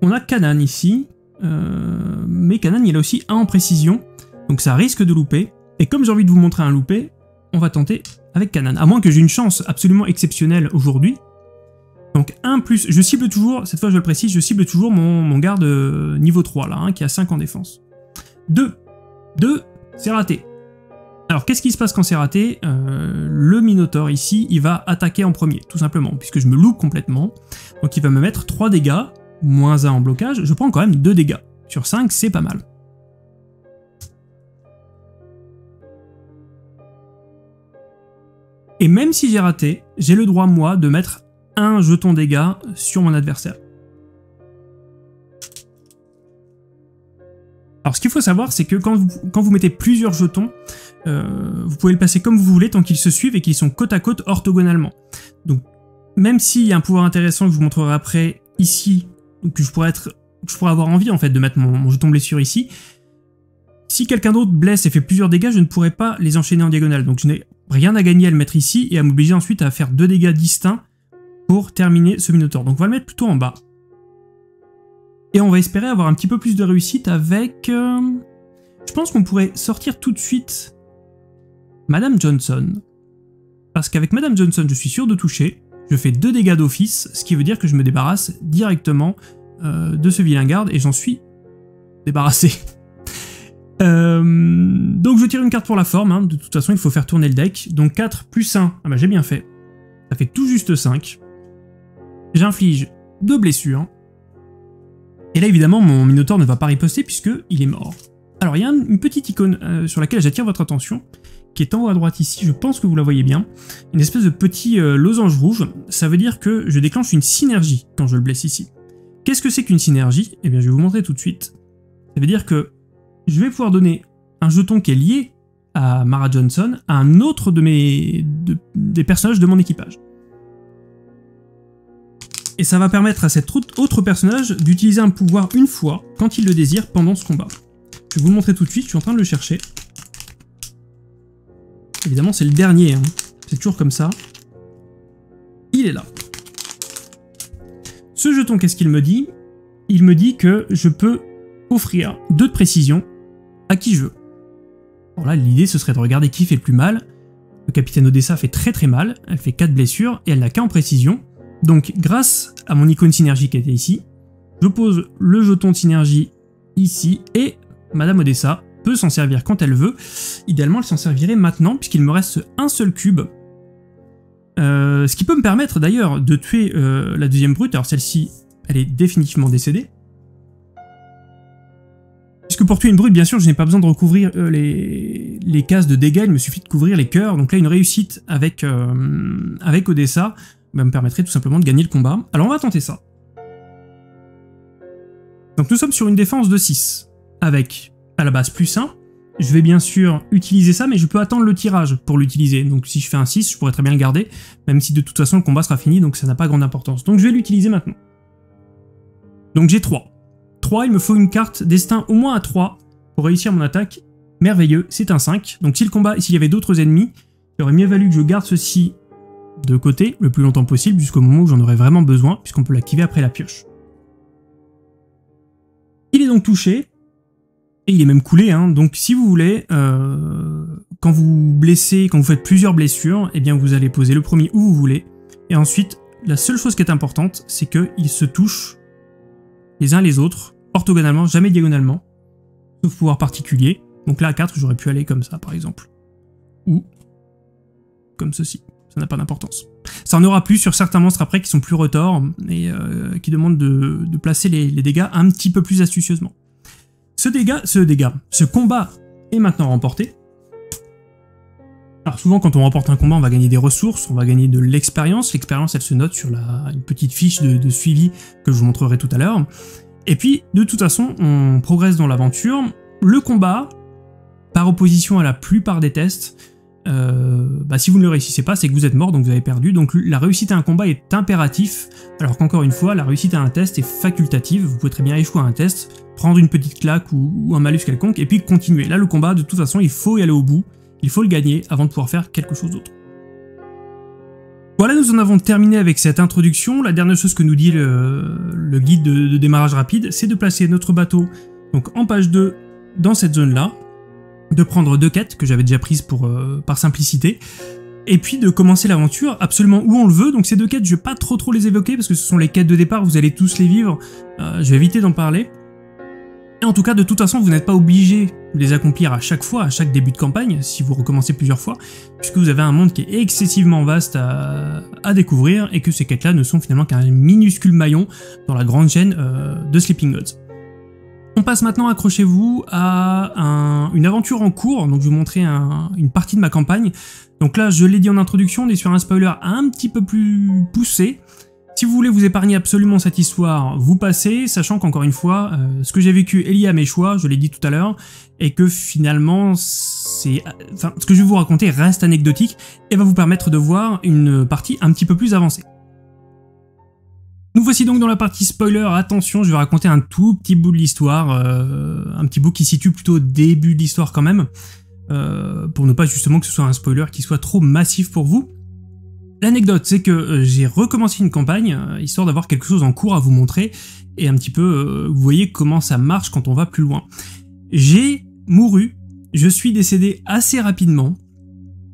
On a Kanan ici, euh, mais Kanan il a aussi un en précision, donc ça risque de louper. Et comme j'ai envie de vous montrer un loupé, on va tenter avec Kanan. À moins que j'ai une chance absolument exceptionnelle aujourd'hui, donc 1 plus, je cible toujours, cette fois je le précise, je cible toujours mon, garde euh, niveau 3 là, hein, qui a 5 en défense. 2. 2, c'est raté. Alors qu'est-ce qui se passe quand c'est raté? Euh, Le Minotaur ici, il va attaquer en premier, tout simplement, puisque je me loupe complètement. Donc il va me mettre 3 dégâts, moins 1 en blocage, je prends quand même 2 dégâts. Sur 5, c'est pas mal. Et même si j'ai raté, j'ai le droit, moi, de mettre un jeton dégâts sur mon adversaire. Alors ce qu'il faut savoir, c'est que quand vous, mettez plusieurs jetons, euh, vous pouvez le passer comme vous voulez tant qu'ils se suivent et qu'ils sont côte à côte orthogonalement. Donc même s'il y a un pouvoir intéressant que je vous montrerai après ici, que je pourrais, être, je pourrais avoir envie en fait de mettre mon, mon jeton blessure ici, si quelqu'un d'autre blesse et fait plusieurs dégâts, je ne pourrais pas les enchaîner en diagonale. Donc je n'ai rien à gagner à le mettre ici et à m'obliger ensuite à faire deux dégâts distincts pour terminer ce Minotaur. Donc on va le mettre plutôt en bas. Et on va espérer avoir un petit peu plus de réussite avec... Euh, je pense qu'on pourrait sortir tout de suite Madame Johnson. Parce qu'avec Madame Johnson, je suis sûr de toucher. Je fais 2 dégâts d'office, ce qui veut dire que je me débarrasse directement euh, de ce vilain garde, et j'en suis débarrassé. Euh, donc je tire une carte pour la forme, hein. de toute façon il faut faire tourner le deck. Donc 4 plus 1, ah bah j'ai bien fait. Ça fait tout juste 5. J'inflige 2 blessures. Et là évidemment mon Minotaur ne va pas riposter puisque il est mort. Alors il y a une petite icône euh, sur laquelle j'attire votre attention, qui est en haut à droite ici, je pense que vous la voyez bien. Une espèce de petit losange rouge, ça veut dire que je déclenche une synergie quand je le blesse ici. Qu'est-ce que c'est qu'une synergie? Eh bien, je vais vous montrer tout de suite. Ça veut dire que je vais pouvoir donner un jeton qui est lié à Mara Johnson à un autre de mes, des personnages de mon équipage. Et ça va permettre à cet autre personnage d'utiliser un pouvoir une fois, quand il le désire, pendant ce combat. Je vais vous le montrer tout de suite, je suis en train de le chercher. Évidemment, c'est le dernier, hein. c'est toujours comme ça. Il est là. Ce jeton, qu'est-ce qu'il me dit? Il me dit que je peux offrir 2 de précision à qui je veux. Alors là, l'idée, ce serait de regarder qui fait le plus mal. Le capitaine Odessa fait très très mal, elle fait 4 blessures et elle n'a qu'un en précision. Donc, grâce à mon icône synergie qui était ici, je pose le jeton de synergie ici et Madame Odessa peut s'en servir quand elle veut. Idéalement, elle s'en servirait maintenant puisqu'il me reste un seul cube euh, ce qui peut me permettre d'ailleurs de tuer euh, la deuxième brute, alors celle-ci, elle est définitivement décédée. Puisque pour tuer une brute, bien sûr, je n'ai pas besoin de recouvrir euh, les, les, cases de dégâts, il me suffit de couvrir les cœurs. Donc là, une réussite avec, avec Odessa bah, me permettrait tout simplement de gagner le combat. Alors on va tenter ça. Donc nous sommes sur une défense de 6, avec à la base plus 1, je vais bien sûr utiliser ça, mais je peux attendre le tirage pour l'utiliser. Donc si je fais un 6, je pourrais très bien le garder, même si de toute façon le combat sera fini, donc ça n'a pas grande importance. Donc je vais l'utiliser maintenant. Donc j'ai 3. 3, il me faut une carte destin au moins à 3 pour réussir mon attaque. Merveilleux, c'est un 5. Donc si le combat, s'il y avait d'autres ennemis, il aurait mieux valu que je garde ceci de côté le plus longtemps possible jusqu'au moment où j'en aurais vraiment besoin, puisqu'on peut l'activer après la pioche. Il est donc touché, et il est même coulé, hein. donc si vous voulez, euh, quand vous blessez, quand vous faites plusieurs blessures, eh bien vous allez poser le premier où vous voulez, et ensuite, la seule chose qui est importante, c'est qu'ils se touchent les uns les autres, orthogonalement, jamais diagonalement, sauf pouvoir particulier. Donc là, à 4, j'aurais pu aller comme ça, par exemple. Ou comme ceci. Ça n'a pas d'importance. Ça en aura plus sur certains monstres après qui sont plus retors et euh, qui demandent de, placer les dégâts un petit peu plus astucieusement. Ce dégât, ce dégât, ce combat est maintenant remporté. Alors souvent quand on remporte un combat, on va gagner des ressources, on va gagner de l'expérience. L'expérience, elle se note sur la, une petite fiche de, suivi que je vous montrerai tout à l'heure. Et puis, de toute façon, on progresse dans l'aventure. Le combat, par opposition à la plupart des tests, euh, bah, si vous ne le réussissez pas, c'est que vous êtes mort, donc vous avez perdu. Donc la réussite à un combat est impératif, alors qu'encore une fois, la réussite à un test est facultative. Vous pouvez très bien échouer à un test, prendre une petite claque ou, un malus quelconque, et puis continuer. Là, le combat, de toute façon, il faut y aller au bout, il faut le gagner avant de pouvoir faire quelque chose d'autre. Voilà, nous en avons terminé avec cette introduction. La dernière chose que nous dit le, guide de, démarrage rapide, c'est de placer notre bateau donc en page 2 dans cette zone-là, de prendre deux quêtes que j'avais déjà prises pour, euh, par simplicité, et puis de commencer l'aventure absolument où on le veut. Donc ces deux quêtes, je vais pas trop trop les évoquer parce que ce sont les quêtes de départ, vous allez tous les vivre, euh, je vais éviter d'en parler. Et en tout cas, de toute façon, vous n'êtes pas obligé de les accomplir à chaque fois, à chaque début de campagne, si vous recommencez plusieurs fois, puisque vous avez un monde qui est excessivement vaste à, découvrir, et que ces quêtes-là ne sont finalement qu'un minuscule maillon dans la grande chaîne euh, de Sleeping Gods. On passe maintenant, accrochez-vous, à une aventure en cours, donc je vais vous montrer une partie de ma campagne. Donc là, je l'ai dit en introduction, on est sur un spoiler un petit peu plus poussé. Si vous voulez vous épargner absolument cette histoire, vous passez, sachant qu'encore une fois, euh, ce que j'ai vécu est lié à mes choix, je l'ai dit tout à l'heure, et que finalement, ce que je vais vous raconter reste anecdotique et va vous permettre de voir une partie un petit peu plus avancée. Nous voici donc dans la partie spoiler, attention, je vais raconter un tout petit bout de l'histoire, euh, un petit bout qui situe plutôt au début de l'histoire quand même, euh, pour ne pas justement que ce soit un spoiler qui soit trop massif pour vous. L'anecdote, c'est que euh, j'ai recommencé une campagne, histoire d'avoir quelque chose en cours à vous montrer, et un petit peu, vous voyez comment ça marche quand on va plus loin. J'ai mouru, je suis décédé assez rapidement,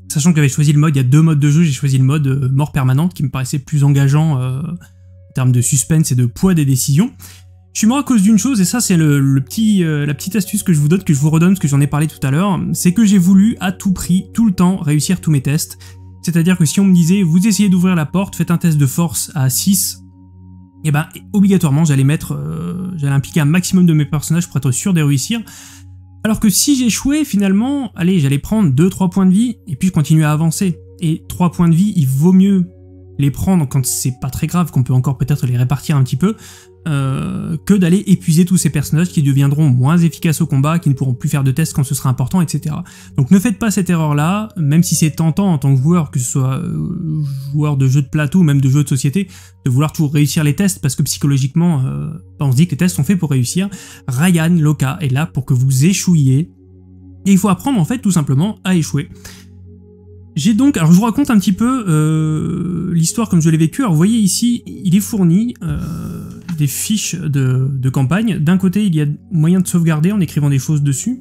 Sachant que choisi le mode, il y a deux modes de jeu, j'ai choisi le mode mort permanente qui me paraissait plus engageant en termes de suspense et de poids des décisions. Je suis mort à cause d'une chose, et ça c'est le, petit, la petite astuce que je vous donne, que je vous redonne, parce que j'en ai parlé tout à l'heure, c'est que j'ai voulu à tout prix, tout le temps, réussir tous mes tests. C'est-à-dire que si on me disait, vous essayez d'ouvrir la porte, faites un test de force à 6, et eh ben obligatoirement j'allais mettre, euh, j'allais impliquer un maximum de mes personnages pour être sûr de réussir. Alors que si j'échouais, finalement, allez, j'allais prendre 2-3 points de vie, et puis je continuais à avancer. Et 3 points de vie, il vaut mieux prendre quand c'est pas très grave, qu'on peut encore peut-être les répartir un petit peu, euh, que d'aller épuiser tous ces personnages qui deviendront moins efficaces au combat, qui ne pourront plus faire de tests quand ce sera important, etc. Donc ne faites pas cette erreur-là, même si c'est tentant en tant que joueur, que ce soit euh, joueur de jeux de plateau même de jeux de société, de vouloir toujours réussir les tests, parce que psychologiquement, euh, on se dit que les tests sont faits pour réussir. Ryan Loka est là pour que vous échouiez, et il faut apprendre en fait tout simplement à échouer. J'ai donc, alors je vous raconte un petit peu euh, l'histoire comme je l'ai vécue. Alors vous voyez ici, il est fourni euh, des fiches de, campagne. D'un côté, il y a moyen de sauvegarder en écrivant des choses dessus.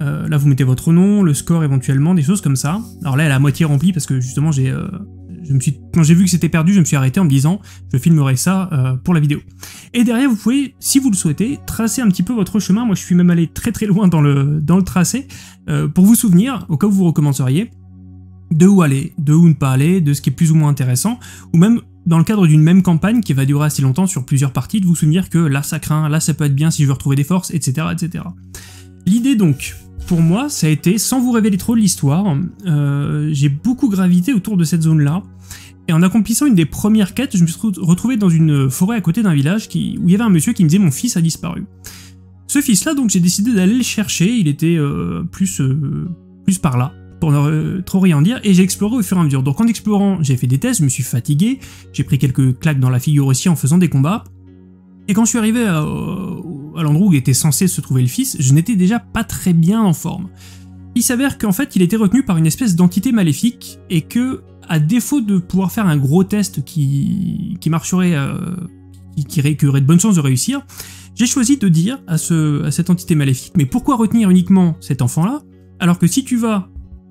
Euh, là, vous mettez votre nom, le score éventuellement, des choses comme ça. Alors là, elle est à moitié remplie parce que justement, j'ai, je me suis, quand j'ai vu que c'était perdu, je me suis arrêté en me disant, je filmerai ça pour la vidéo. Et derrière, vous pouvez, si vous le souhaitez, tracer un petit peu votre chemin. Moi, je suis même allé très très loin dans le, dans le tracé pour vous souvenir, au cas où vous recommenceriez de où aller, de où ne pas aller, de ce qui est plus ou moins intéressant, ou même dans le cadre d'une même campagne qui va durer assez longtemps sur plusieurs parties, de vous souvenir que là ça craint, là ça peut être bien si je veux retrouver des forces, etc. etc. L'idée donc, pour moi, ça a été, sans vous révéler trop l'histoire, euh, j'ai beaucoup gravité autour de cette zone-là, et en accomplissant une des premières quêtes, je me suis retrouvé dans une forêt à côté d'un village où il y avait un monsieur qui me disait mon fils a disparu. Ce fils-là, donc j'ai décidé d'aller le chercher, il était euh, plus, euh, plus par là, pour ne trop rien dire, et j'ai exploré au fur et à mesure. Donc en explorant, j'ai fait des tests, je me suis fatigué, j'ai pris quelques claques dans la figure aussi en faisant des combats, et quand je suis arrivé à, l'endroit où était censé se trouver le fils, je n'étais déjà pas très bien en forme. Il s'avère qu'en fait, il était retenu par une espèce d'entité maléfique, et que, à défaut de pouvoir faire un gros test qui, marcherait, euh, qui, aurait de bonnes chances de réussir, j'ai choisi de dire à cette entité maléfique, mais pourquoi retenir uniquement cet enfant-là, alors que si tu vas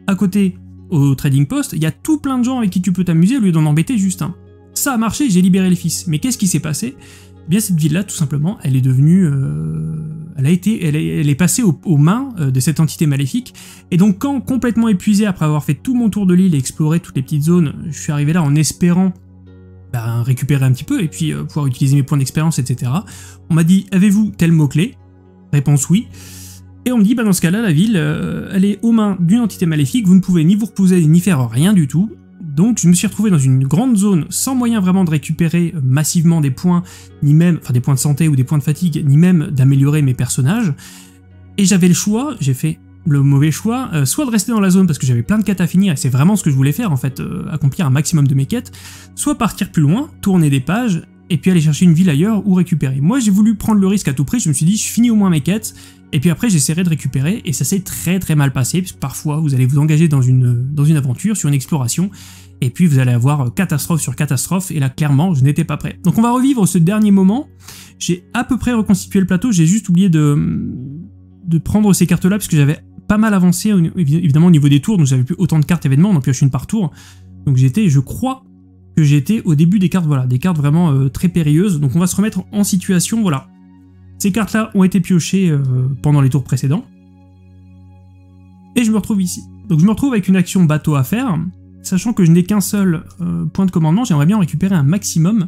à côté, au trading post, il y a tout plein de gens avec qui tu peux t'amuser au lieu d'en embêter juste un. Ça a marché, j'ai libéré le fils. Mais qu'est-ce qui s'est passé? Eh bien cette ville-là, tout simplement, elle est devenue, euh, elle a été, elle est, passée aux, mains euh, de cette entité maléfique. Et donc, quand complètement épuisé après avoir fait tout mon tour de l'île et exploré toutes les petites zones, je suis arrivé là en espérant ben, récupérer un petit peu et puis euh, pouvoir utiliser mes points d'expérience, etc. On m'a dit, avez-vous tel mot clé Réponse oui. Et on me dit, bah dans ce cas-là, la ville, euh, elle est aux mains d'une entité maléfique, vous ne pouvez ni vous reposer ni faire rien du tout. Donc je me suis retrouvé dans une grande zone sans moyen vraiment de récupérer euh, massivement des points, ni même, enfin des points de santé ou des points de fatigue, ni même d'améliorer mes personnages. Et j'avais le choix, j'ai fait le mauvais choix, euh, soit de rester dans la zone parce que j'avais plein de quêtes à finir et c'est vraiment ce que je voulais faire en fait, accomplir un maximum de mes quêtes, soit partir plus loin, tourner des pages et puis aller chercher une ville ailleurs ou récupérer. Moi j'ai voulu prendre le risque à tout prix, je me suis dit je finis au moins mes quêtes. Et puis après, j'essaierai de récupérer, et ça s'est très très mal passé, parce que parfois, vous allez vous engager dans une, dans une aventure, sur une exploration, et puis vous allez avoir catastrophe sur catastrophe, et là, clairement, je n'étais pas prêt. Donc on va revivre ce dernier moment. J'ai à peu près reconstitué le plateau, j'ai juste oublié de, de prendre ces cartes-là, parce que j'avais pas mal avancé, évidemment, au niveau des tours, donc j'avais plus autant de cartes événements, on en pioche une par tour. Donc j'étais, je crois, que j'étais au début des cartes, voilà, des cartes vraiment euh, très périlleuses. Donc on va se remettre en situation, voilà, ces cartes-là ont été piochées euh, pendant les tours précédents. Et je me retrouve ici. Donc je me retrouve avec une action bateau à faire, sachant que je n'ai qu'un seul euh, point de commandement, j'aimerais bien en récupérer un maximum.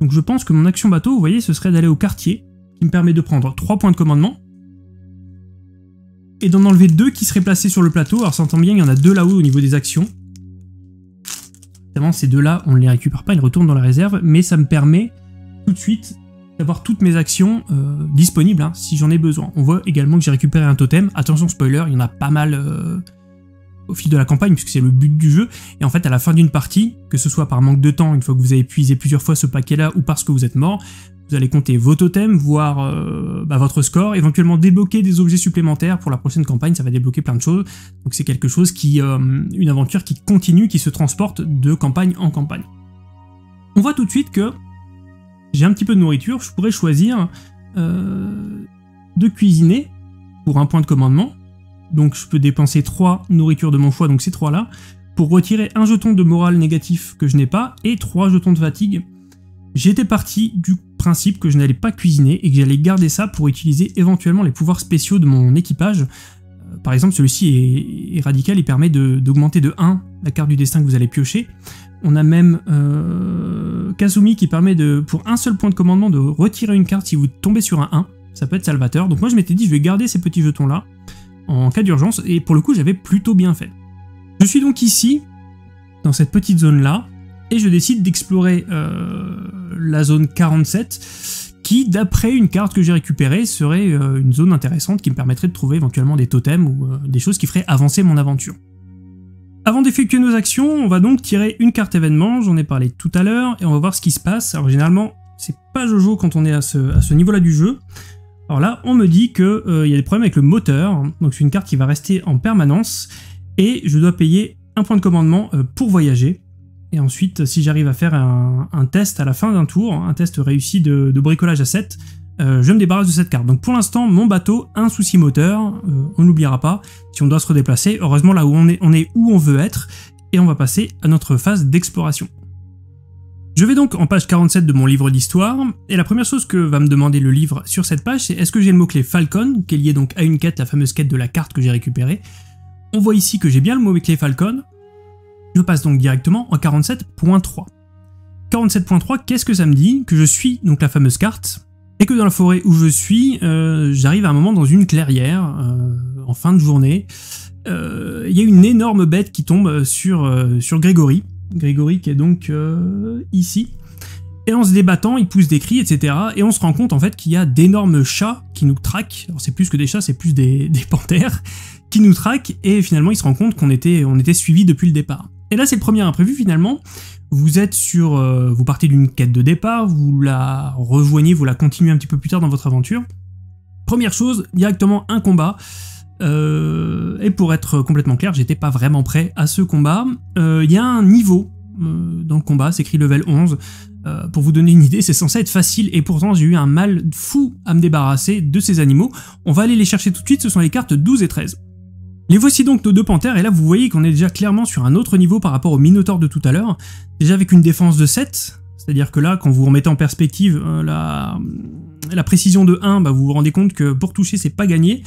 Donc je pense que mon action bateau, vous voyez, ce serait d'aller au quartier, qui me permet de prendre 3 points de commandement, et d'en enlever 2 qui seraient placés sur le plateau. Alors ça entend bien, il y en a deux là-haut au niveau des actions. Évidemment, ces deux-là, on ne les récupère pas, ils retournent dans la réserve, mais ça me permet tout de suite d'avoir toutes mes actions euh, disponibles hein, si j'en ai besoin. On voit également que j'ai récupéré un totem. Attention spoiler, il y en a pas mal euh, au fil de la campagne puisque c'est le but du jeu. Et en fait à la fin d'une partie, que ce soit par manque de temps, une fois que vous avez épuisé plusieurs fois ce paquet là ou parce que vous êtes mort, vous allez compter vos totems, voir euh, bah, votre score, éventuellement débloquer des objets supplémentaires pour la prochaine campagne, ça va débloquer plein de choses. Donc c'est quelque chose qui, une aventure qui continue, qui se transporte de campagne en campagne. On voit tout de suite que j'ai un petit peu de nourriture, je pourrais choisir euh, de cuisiner pour un point de commandement. Donc je peux dépenser 3 nourritures de mon choix, donc ces 3 là. pour retirer un jeton de morale négatif que je n'ai pas et trois jetons de fatigue. J'étais parti du principe que je n'allais pas cuisiner et que j'allais garder ça pour utiliser éventuellement les pouvoirs spéciaux de mon équipage. Euh, par exemple, celui-ci est, radical, il permet d'augmenter de, 1 la carte du destin que vous allez piocher. On a même euh, Kazumi qui permet de, pour un seul point de commandement, de retirer une carte si vous tombez sur un 1. Ça peut être salvateur. Donc moi je m'étais dit je vais garder ces petits jetons là en cas d'urgence et pour le coup j'avais plutôt bien fait. Je suis donc ici, dans cette petite zone là, et je décide d'explorer euh, la zone 47 qui, d'après une carte que j'ai récupérée, serait euh, une zone intéressante qui me permettrait de trouver éventuellement des totems ou euh, des choses qui feraient avancer mon aventure. Avant d'effectuer nos actions, on va donc tirer une carte événement, j'en ai parlé tout à l'heure, et on va voir ce qui se passe. Alors généralement, c'est pas Jojo quand on est à ce, niveau-là du jeu. Alors là, on me dit qu'il y a des problèmes avec le moteur, donc c'est une carte qui va rester en permanence, et je dois payer un point de commandement pour voyager. Et ensuite, si j'arrive à faire un, test à la fin d'un tour, un test réussi de, bricolage à 7, euh, je me débarrasse de cette carte. Donc pour l'instant, mon bateau, un souci moteur, on n'oubliera pas, si on doit se redéplacer, heureusement là où on est, on est où on veut être, et on va passer à notre phase d'exploration. Je vais donc en page 47 de mon livre d'histoire, et la première chose que va me demander le livre sur cette page, c'est est-ce que j'ai le mot-clé Falcon, qui est lié donc à une quête, la fameuse quête de la carte que j'ai récupérée? On voit ici que j'ai bien le mot-clé Falcon. Je passe donc directement en 47.3. 47.3, qu'est-ce que ça me dit Que je suis donc la fameuse carte, et que dans la forêt où je suis, euh, j'arrive à un moment dans une clairière, euh, en fin de journée. Euh, il y a une énorme bête qui tombe sur, sur Grégory, Grégory qui est donc ici. Et en se débattant, il pousse des cris, etc. Et on se rend compte en fait qu'il y a d'énormes chats qui nous traquent. Alors c'est plus que des chats, c'est plus des, panthères qui nous traquent. Et finalement, il se rend compte qu'on était, on était suivi depuis le départ. Et là, c'est le premier imprévu finalement. Vous êtes sur, euh, vous partez d'une quête de départ, vous la rejoignez, vous la continuez un petit peu plus tard dans votre aventure. Première chose, directement un combat. Euh, et pour être complètement clair, j'étais pas vraiment prêt à ce combat. Il euh, y a un niveau dans le combat, c'est écrit level 11. pour vous donner une idée, c'est censé être facile et pourtant j'ai eu un mal fou à me débarrasser de ces animaux. On va aller les chercher tout de suite, ce sont les cartes 12 et 13. Les voici donc nos deux panthères, et là vous voyez qu'on est déjà clairement sur un autre niveau par rapport au Minotaur de tout à l'heure. Déjà avec une défense de 7, c'est-à-dire que là, quand vous remettez en perspective la, la précision de 1, bah, vous vous rendez compte que pour toucher, c'est pas gagné.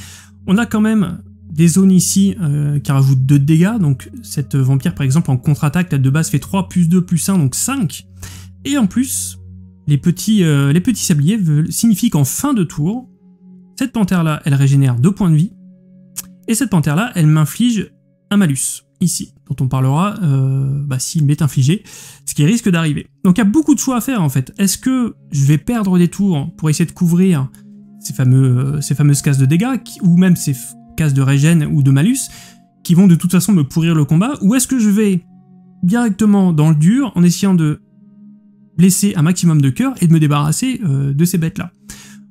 On a quand même des zones ici euh, qui rajoutent 2 de dégâts, donc cette vampire par exemple en contre-attaque, la de base fait 3 plus 2 plus 1, donc 5. Et en plus, les petits, euh, les petits sabliers signifient qu'en fin de tour, cette panthère-là, elle régénère 2 points de vie, et cette panthère-là, elle m'inflige un malus, ici, dont on parlera euh, bah, s'il m'est infligé, ce qui risque d'arriver. Donc il y a beaucoup de choix à faire en fait. Est-ce que je vais perdre des tours pour essayer de couvrir ces, fameux, euh, ces fameuses cases de dégâts, ou même ces cases de régène ou de malus, qui vont de toute façon me pourrir le combat, ou est-ce que je vais directement dans le dur en essayant de blesser un maximum de cœur et de me débarrasser euh, de ces bêtes-là?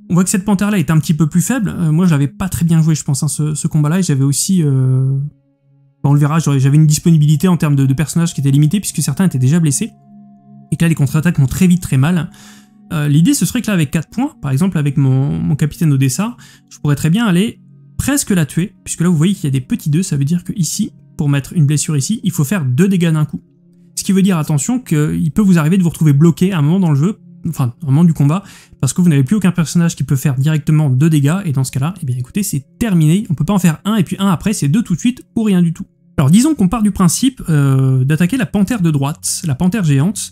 On voit que cette panthère-là est un petit peu plus faible. Euh, moi, je l'avais pas très bien joué, je pense, hein, ce, combat-là. Et j'avais aussi... on le verra, j'avais une disponibilité en termes de, de, personnages qui était limitée, puisque certains étaient déjà blessés. Et que là, les contre-attaques m'ont très vite très mal. Euh, l'idée, ce serait que là, avec 4 points, par exemple avec mon, capitaine Odessa, je pourrais très bien aller presque la tuer, puisque là, vous voyez qu'il y a des petits 2, ça veut dire que ici, pour mettre une blessure ici, il faut faire 2 dégâts d'un coup. Ce qui veut dire, attention, qu'il peut vous arriver de vous retrouver bloqué à un moment dans le jeu, enfin, au moment du combat, parce que vous n'avez plus aucun personnage qui peut faire directement 2 dégâts, et dans ce cas-là, eh bien écoutez, c'est terminé, on peut pas en faire un, et puis un après, c'est 2 tout de suite, ou rien du tout. Alors disons qu'on part du principe euh, d'attaquer la panthère de droite, la panthère géante,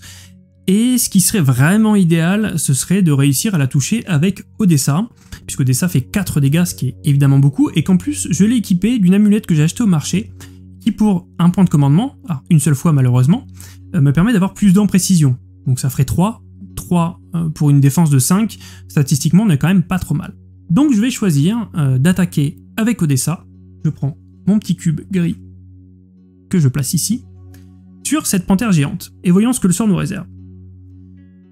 et ce qui serait vraiment idéal, ce serait de réussir à la toucher avec Odessa, puisque Odessa fait 4 dégâts, ce qui est évidemment beaucoup, et qu'en plus je l'ai équipé d'une amulette que j'ai achetée au marché, qui pour un point de commandement, une seule fois malheureusement, euh, me permet d'avoir plus d'en précision. Donc ça ferait 3, 3 euh, pour une défense de 5, statistiquement on est quand même pas trop mal. Donc je vais choisir euh, d'attaquer avec Odessa, je prends mon petit cube gris que je place ici, sur cette panthère géante, et voyons ce que le sort nous réserve.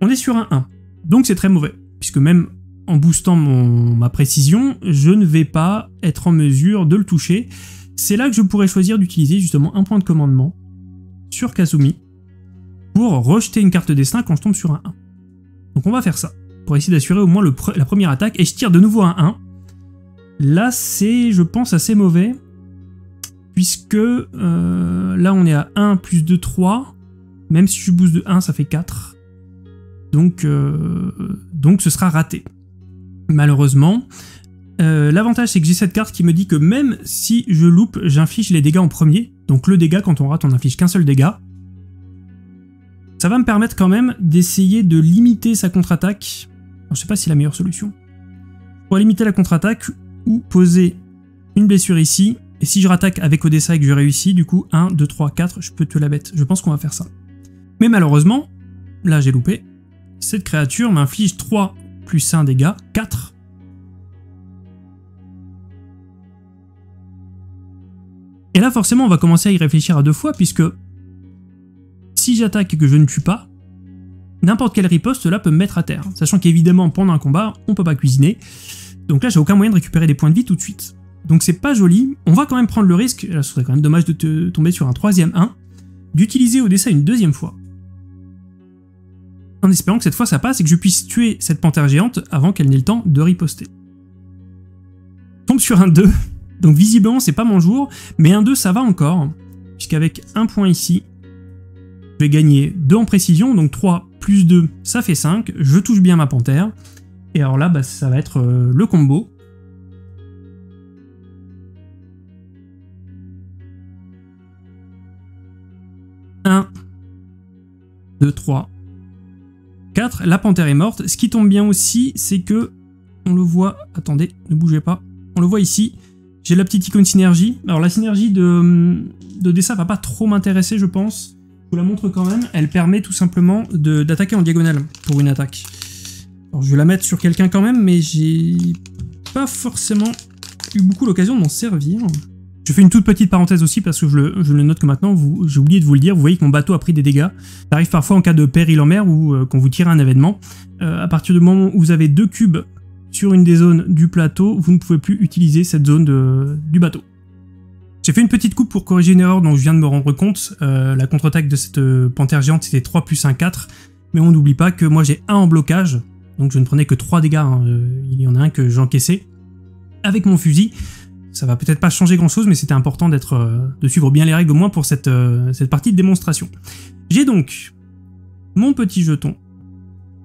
On est sur un 1, donc c'est très mauvais, puisque même en boostant ma précision, je ne vais pas être en mesure de le toucher. C'est là que je pourrais choisir d'utiliser justement un point de commandement sur Kazumi pour rejeter une carte destin quand je tombe sur un 1. Donc on va faire ça, pour essayer d'assurer au moins la première attaque, et je tire de nouveau un 1. Là c'est, je pense, assez mauvais, puisque que euh, là on est à 1 plus 2, 3. Même si je booste de 1, ça fait 4. Donc, euh, donc ce sera raté. Malheureusement. Euh, l'avantage c'est que j'ai cette carte qui me dit que même si je loupe, j'inflige les dégâts en premier. Donc le dégât, quand on rate, on inflige qu'un seul dégât. Ça va me permettre quand même d'essayer de limiter sa contre-attaque. Je sais pas si c'est la meilleure solution. Pour limiter la contre-attaque, ou poser une blessure ici, et si je rattaque avec Odessa et que je réussis, du coup, 1, 2, 3, 4, je peux tuer la bête. Je pense qu'on va faire ça. Mais malheureusement, là j'ai loupé, cette créature m'inflige 3 plus 1 dégâts, 4. Et là forcément on va commencer à y réfléchir à deux fois puisque si j'attaque et que je ne tue pas, n'importe quelle riposte là peut me mettre à terre. Sachant qu'évidemment pendant un combat on peut pas cuisiner, donc là j'ai aucun moyen de récupérer des points de vie tout de suite. Donc c'est pas joli, on va quand même prendre le risque, là ce serait quand même dommage de tomber sur un troisième 1, d'utiliser Odessa une deuxième fois en espérant que cette fois ça passe et que je puisse tuer cette panthère géante avant qu'elle n'ait le temps de riposter. tombe sur un 2, donc visiblement c'est pas mon jour, mais un 2 ça va encore, puisqu'avec un point ici, gagner 2 en précision, donc 3 plus 2 ça fait 5, je touche bien ma panthère, et alors là bah, ça va être euh, le combo. Un, 2, 3, 4, la panthère est morte. Ce qui tombe bien aussi, c'est que, on le voit, attendez, ne bougez pas, on le voit ici, j'ai la petite icône synergie. Alors la synergie de, de Dessa va pas trop m'intéresser, je pense. Vous la montre quand même. Elle permet tout simplement d'attaquer en diagonale pour une attaque. Je vais la mettre sur quelqu'un quand même, mais j'ai pas forcément eu beaucoup l'occasion de m'en servir. Je fais une toute petite parenthèse aussi parce que je le, note que maintenant, j'ai oublié de vous le dire, vous voyez que mon bateau a pris des dégâts. Ça arrive parfois en cas de péril en mer ou euh, quand vous tirez un événement. Euh, à partir du moment où vous avez deux cubes sur une des zones du plateau, vous ne pouvez plus utiliser cette zone du bateau. J'ai fait une petite coupe pour corriger une erreur dont je viens de me rendre compte. Euh, la contre-attaque de cette panthère géante c'était 3 plus 1, 4. Mais on n'oublie pas que moi j'ai 1 en blocage, donc je ne prenais que 3 dégâts, hein. il y en a un que j'encaissais avec mon fusil. Ça va peut-être pas changer grand chose, mais c'était important euh, de suivre bien les règles au moins pour euh, cette partie de démonstration. J'ai donc mon petit jeton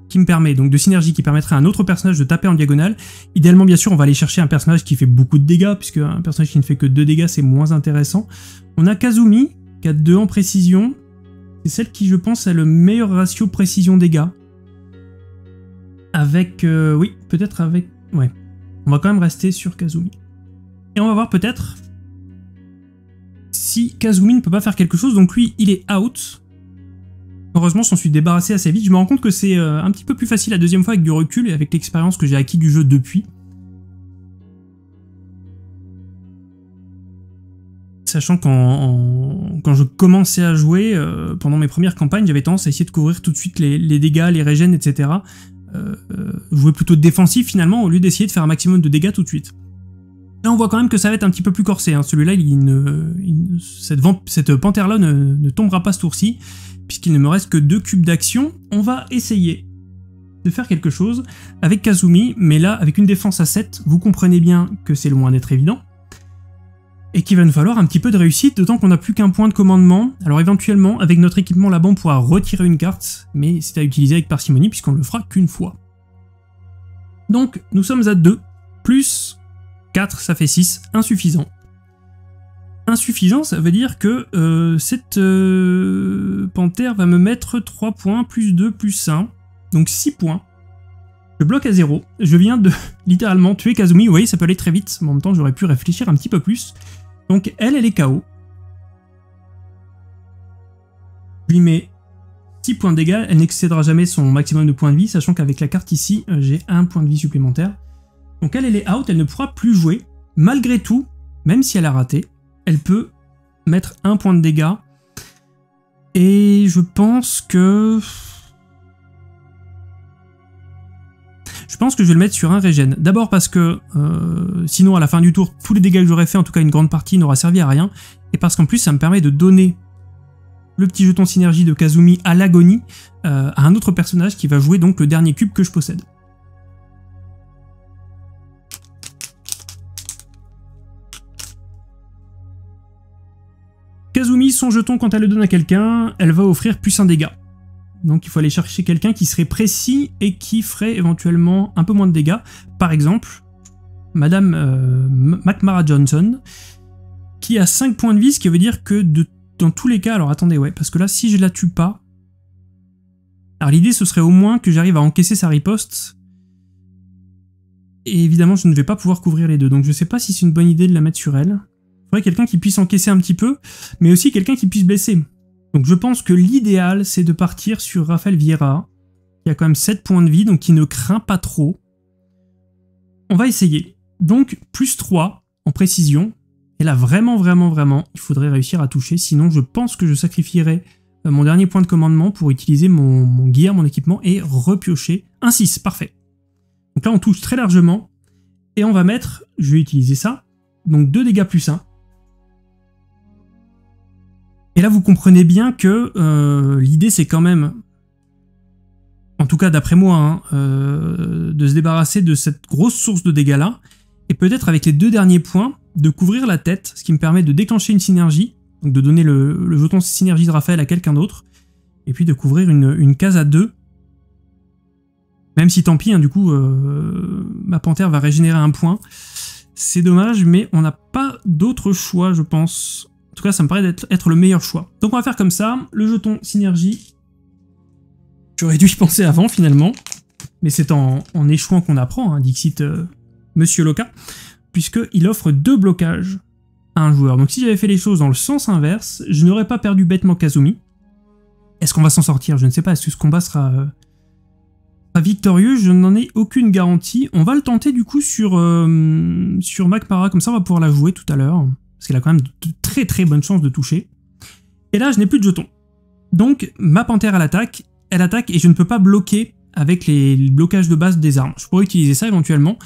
qui me permet donc de synergie qui permettrait à un autre personnage de taper en diagonale. Idéalement, bien sûr, on va aller chercher un personnage qui fait beaucoup de dégâts, puisque un personnage qui ne fait que 2 dégâts, c'est moins intéressant. On a Kazumi, qui a 2 en précision. C'est celle qui, je pense, a le meilleur ratio précision-dégâts. Avec... Euh, oui, peut-être avec... Ouais. On va quand même rester sur Kazumi. Et on va voir peut-être si Kazumi ne peut pas faire quelque chose. Donc lui, il est out. Heureusement, je s'en suis débarrassé assez vite. Je me rends compte que c'est euh, un petit peu plus facile la deuxième fois avec du recul et avec l'expérience que j'ai acquis du jeu depuis. Sachant qu'en quand je commençais à jouer, euh, pendant mes premières campagnes, j'avais tendance à essayer de couvrir tout de suite les, dégâts, les régènes, etc. Euh, jouer plutôt défensif finalement, au lieu d'essayer de faire un maximum de dégâts tout de suite. Là, on voit quand même que ça va être un petit peu plus corsé. Hein. Celui-là, il cette, cette panthère-là ne, tombera pas ce tour-ci, puisqu'il ne me reste que deux cubes d'action. On va essayer de faire quelque chose avec Kazumi, mais là, avec une défense à 7, vous comprenez bien que c'est loin d'être évident. Et qu'il va nous falloir un petit peu de réussite, d'autant qu'on n'a plus qu'un point de commandement. Alors éventuellement, avec notre équipement là-bas, on pourra retirer une carte, mais c'est à utiliser avec parcimonie, puisqu'on ne le fera qu'une fois. Donc, nous sommes à 2, plus 4, ça fait 6, insuffisant. Insuffisant, ça veut dire que euh, cette euh, panthère va me mettre 3 points, plus 2, plus 1, donc 6 points. Je bloque à 0, je viens de littéralement tuer Kazumi, vous voyez ça peut aller très vite, en même temps j'aurais pu réfléchir un petit peu plus. Donc elle, elle est KO. Je lui mets 6 points de dégâts, elle n'excédera jamais son maximum de points de vie, sachant qu'avec la carte ici, euh, j'ai 1 point de vie supplémentaire. Donc elle, est out, elle ne pourra plus jouer. Malgré tout, même si elle a raté, elle peut mettre un point de dégâts. Et je pense que... Je pense que je vais le mettre sur un régène. D'abord parce que euh, sinon à la fin du tour, tous les dégâts que j'aurais fait, en tout cas une grande partie, n'aura servi à rien. Et parce qu'en plus ça me permet de donner le petit jeton synergie de Kazumi à l'agonie euh, à un autre personnage qui va jouer donc le dernier cube que je possède. Son jeton, quand elle le donne à quelqu'un, elle va offrir plus un dégât. Donc il faut aller chercher quelqu'un qui serait précis et qui ferait éventuellement un peu moins de dégâts. Par exemple, Madame euh, McMara Johnson, qui a 5 points de vie, ce qui veut dire que dans tous les cas... Alors attendez, ouais, parce que là, si je la tue pas... Alors l'idée, ce serait au moins que j'arrive à encaisser sa riposte. Et évidemment, je ne vais pas pouvoir couvrir les deux. Donc je sais pas si c'est une bonne idée de la mettre sur elle. Il faudrait quelqu'un qui puisse encaisser un petit peu, mais aussi quelqu'un qui puisse blesser. Donc je pense que l'idéal, c'est de partir sur Rafael Vieira, qui a quand même 7 points de vie, donc qui ne craint pas trop. On va essayer. Donc, plus 3 en précision. Et là, vraiment, vraiment, vraiment, il faudrait réussir à toucher. Sinon, je pense que je sacrifierai euh, mon dernier point de commandement pour utiliser mon, mon gear, mon équipement, et repiocher un 6. Parfait. Donc là, on touche très largement. Et on va mettre, je vais utiliser ça, donc 2 dégâts plus 1. Et là, vous comprenez bien que euh, l'idée, c'est quand même, en tout cas d'après moi, hein, euh, de se débarrasser de cette grosse source de dégâts-là, et peut-être avec les deux derniers points, de couvrir la tête, ce qui me permet de déclencher une synergie, donc de donner le, jeton synergie de Raphaël à quelqu'un d'autre, et puis de couvrir une, case à deux. Même si tant pis, hein, du coup, euh, ma panthère va régénérer un point. C'est dommage, mais on n'a pas d'autre choix, je pense. En tout cas, ça me paraît être, le meilleur choix. Donc on va faire comme ça, le jeton synergie. J'aurais dû y penser avant finalement, mais c'est en, échouant qu'on apprend, hein, Dixit euh, Monsieur Loka, puisqu'il offre deux blocages à un joueur. Donc si j'avais fait les choses dans le sens inverse, je n'aurais pas perdu bêtement Kazumi. Est-ce qu'on va s'en sortir? Je ne sais pas, est-ce que ce combat sera, euh, victorieux? Je n'en ai aucune garantie. On va le tenter du coup sur, euh, comme ça on va pouvoir la jouer tout à l'heure parce qu'elle a quand même de très très bonnes chances de toucher. Et là, je n'ai plus de jetons. Donc, ma panthère, elle attaque, elle attaque, et je ne peux pas bloquer avec les blocages de base des armes. Je pourrais utiliser ça éventuellement,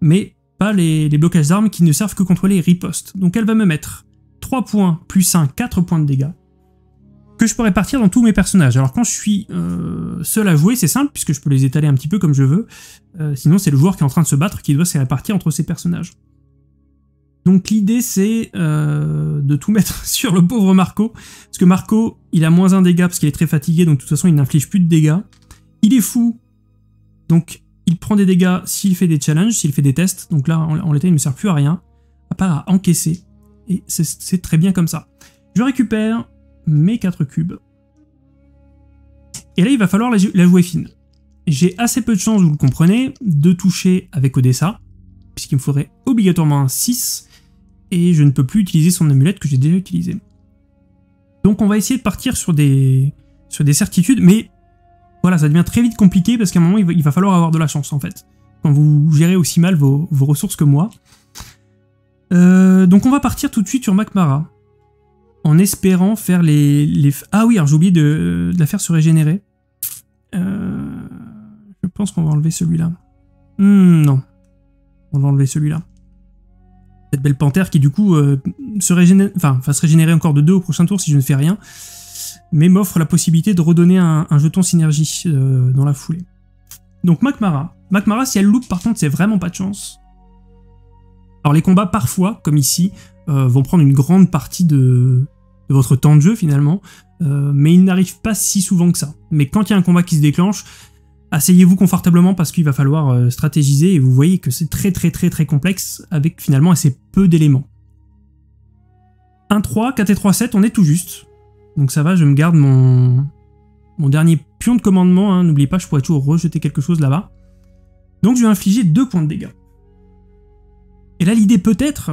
mais pas les, blocages d'armes qui ne servent que contre les ripostes. Donc elle va me mettre 3 points plus 1, 4 points de dégâts, que je peux répartir dans tous mes personnages. Alors quand je suis euh, seul à jouer, c'est simple, puisque je peux les étaler un petit peu comme je veux, euh, sinon c'est le joueur qui est en train de se battre qui doit se répartir entre ses personnages. Donc l'idée c'est euh, de tout mettre sur le pauvre Marco, parce que Marco, il a moins un dégât parce qu'il est très fatigué, donc de toute façon il n'inflige plus de dégâts. Il est fou, donc il prend des dégâts s'il fait des challenges, s'il fait des tests, donc là en, l'état il ne me sert plus à rien, à part à encaisser, et c'est très bien comme ça. Je récupère mes 4 cubes, et là il va falloir la, jouer fine. J'ai assez peu de chance, vous le comprenez, de toucher avec Odessa, puisqu'il me faudrait obligatoirement un 6, et je ne peux plus utiliser son amulette que j'ai déjà utilisé. Donc on va essayer de partir sur des, certitudes, mais voilà, ça devient très vite compliqué parce qu'à un moment, il va, falloir avoir de la chance en fait, quand vous gérez aussi mal vos, ressources que moi. Euh, donc on va partir tout de suite sur Macmara, en espérant faire les... Ah oui, alors j'ai oublié de, la faire se régénérer. Euh, je pense qu'on va enlever celui-là. Hmm, non, on va enlever celui-là cette belle panthère qui du coup euh, se enfin, va se régénérer encore de 2 au prochain tour si je ne fais rien, mais m'offre la possibilité de redonner un, jeton synergie euh, dans la foulée. Donc Macmara. Macmara, si elle loupe par contre, c'est vraiment pas de chance. Alors les combats parfois, comme ici, euh, vont prendre une grande partie de, de votre temps de jeu finalement, mais ils n'arrivent pas si souvent que ça. Mais quand il y a un combat qui se déclenche, asseyez-vous confortablement parce qu'il va falloir euh, stratégiser et vous voyez que c'est très très très très complexe avec finalement assez peu d'éléments. 1-3, 4 et 3-7, on est tout juste. Donc ça va, je me garde mon, mon dernier pion de commandement, hein. n'oubliez pas, je pourrais toujours rejeter quelque chose là-bas. Donc je vais infliger 2 points de dégâts. Et là l'idée peut-être,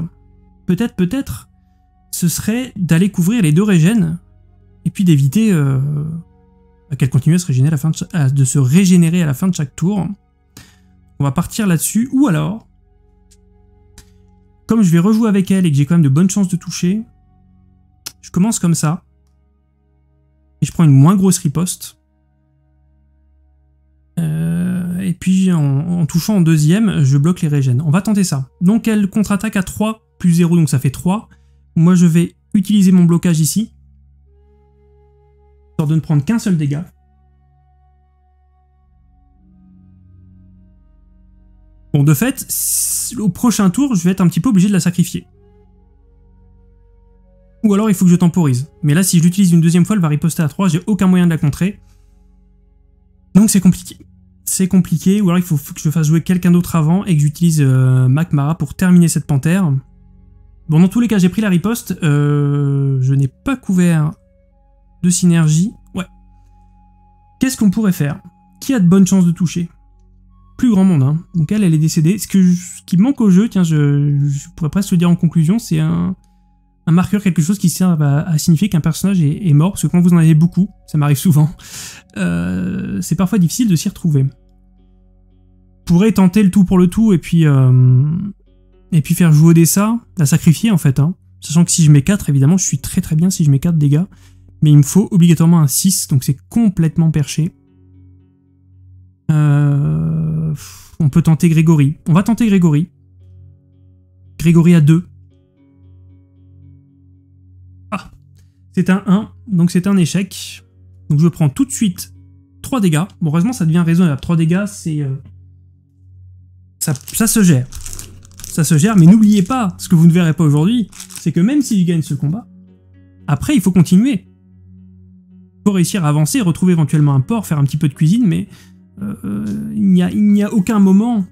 peut-être, peut-être, ce serait d'aller couvrir les deux régènes, et puis d'éviter euh, qu'elle continue à se, régénérer à de, se régénérer à la fin de chaque tour. On va partir là-dessus, ou alors, comme je vais rejouer avec elle et que j'ai quand même de bonnes chances de toucher, je commence comme ça, et je prends une moins grosse riposte. Euh, et puis en, touchant en deuxième, je bloque les régènes. On va tenter ça. Donc elle contre-attaque à 3 plus 0, donc ça fait 3. Moi je vais utiliser mon blocage ici de ne prendre qu'un seul dégât. Bon, de fait, au prochain tour, je vais être un petit peu obligé de la sacrifier. Ou alors il faut que je temporise. Mais là, si je l'utilise une deuxième fois, elle va riposter à 3, j'ai aucun moyen de la contrer. Donc c'est compliqué. C'est compliqué, ou alors il faut que je fasse jouer quelqu'un d'autre avant et que j'utilise euh, Mara pour terminer cette panthère. Bon, dans tous les cas, j'ai pris la riposte. Euh, je n'ai pas couvert de synergie. Ouais. Qu'est-ce qu'on pourrait faire? Qui a de bonnes chances de toucher? Plus grand monde, hein. Donc elle, elle est décédée. Ce, que qui manque au jeu, tiens, je, pourrais presque le dire en conclusion, c'est un, marqueur, quelque chose qui sert à, signifier qu'un personnage est, mort, parce que quand vous en avez beaucoup, ça m'arrive souvent, euh, c'est parfois difficile de s'y retrouver. Pourrait tenter le tout pour le tout, et puis... Euh, et puis faire jouer des ça, la sacrifier en fait. Hein. Sachant que si je mets 4, évidemment, je suis très très bien si je mets 4 dégâts. Mais il me faut obligatoirement un 6, donc c'est complètement perché. Euh, on peut tenter Grégory. On va tenter Grégory. Grégory à 2. Ah, c'est un 1, donc c'est un échec. Donc je prends tout de suite 3 dégâts. Bon, heureusement, ça devient raisonnable. 3 dégâts, c'est... Euh, ça, se gère ça se gère, mais n'oubliez pas, ce que vous ne verrez pas aujourd'hui, c'est que même si je gagne ce combat, après il faut continuer. Faut réussir à avancer, retrouver éventuellement un port, faire un petit peu de cuisine, mais euh, euh, il n'y a, aucun moment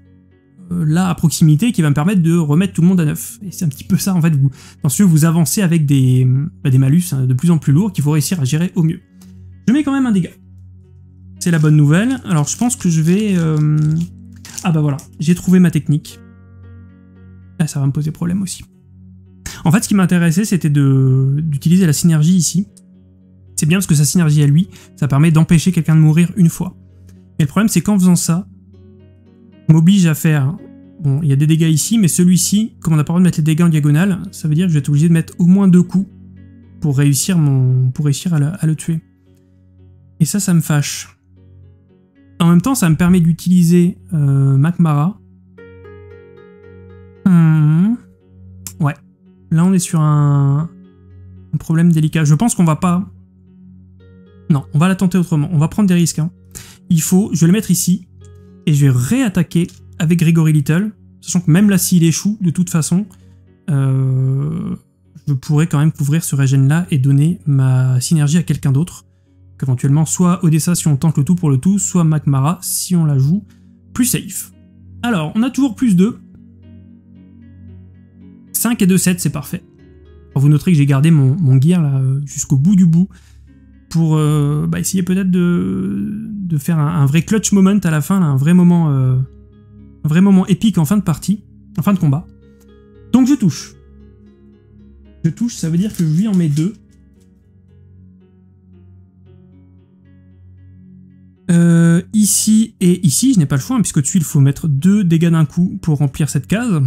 euh, là à proximité qui va me permettre de remettre tout le monde à neuf. Et c'est un petit peu ça en fait, vous, dans vous avancez avec des, bah, des malus hein, de plus en plus lourds qu'il faut réussir à gérer au mieux. Je mets quand même un dégât. C'est la bonne nouvelle. Alors je pense que je vais... Ah bah voilà, j'ai trouvé ma technique. Ah, ça va me poser problème aussi. En fait, ce qui m'intéressait, c'était d'utiliser la synergie ici. C'est bien parce que sa synergie à lui, ça permet d'empêcher quelqu'un de mourir une fois. Mais le problème, c'est qu'en faisant ça, m'oblige à faire... Bon, il y a des dégâts ici, mais celui-ci, comme on n'a pas le droit de mettre les dégâts en diagonale, ça veut dire que je vais être obligé de mettre au moins deux coups pour réussir, mon, pour réussir à, le, tuer. Et ça, ça me fâche. En même temps, ça me permet d'utiliser euh, Macmara Hmm. Ouais. Là, on est sur un... problème délicat. Je pense qu'on va pas... Non, on va la tenter autrement. On va prendre des risques. Hein. Il faut... Je vais le mettre ici. Et je vais réattaquer avec Gregory Little. Sachant que même là, s'il échoue, de toute façon, euh, je pourrais quand même couvrir ce régène-là et donner ma synergie à quelqu'un d'autre. Qu'éventuellement, soit Odessa si on tente le tout pour le tout, soit Macmara si on la joue plus safe. Alors, on a toujours plus 2. 5 et 2 7, c'est parfait. vous noterez que j'ai gardé mon, gear là euh, jusqu'au bout du bout pour euh, bah, essayer peut-être de, faire un, vrai clutch moment à la fin, un vrai moment, euh, un vrai moment épique en fin de partie, en fin de combat. Donc je touche. Je touche, ça veut dire que je lui en mets deux. ici et ici, je n'ai pas le choix, hein, puisque dessus il faut mettre deux dégâts d'un coup pour remplir cette case.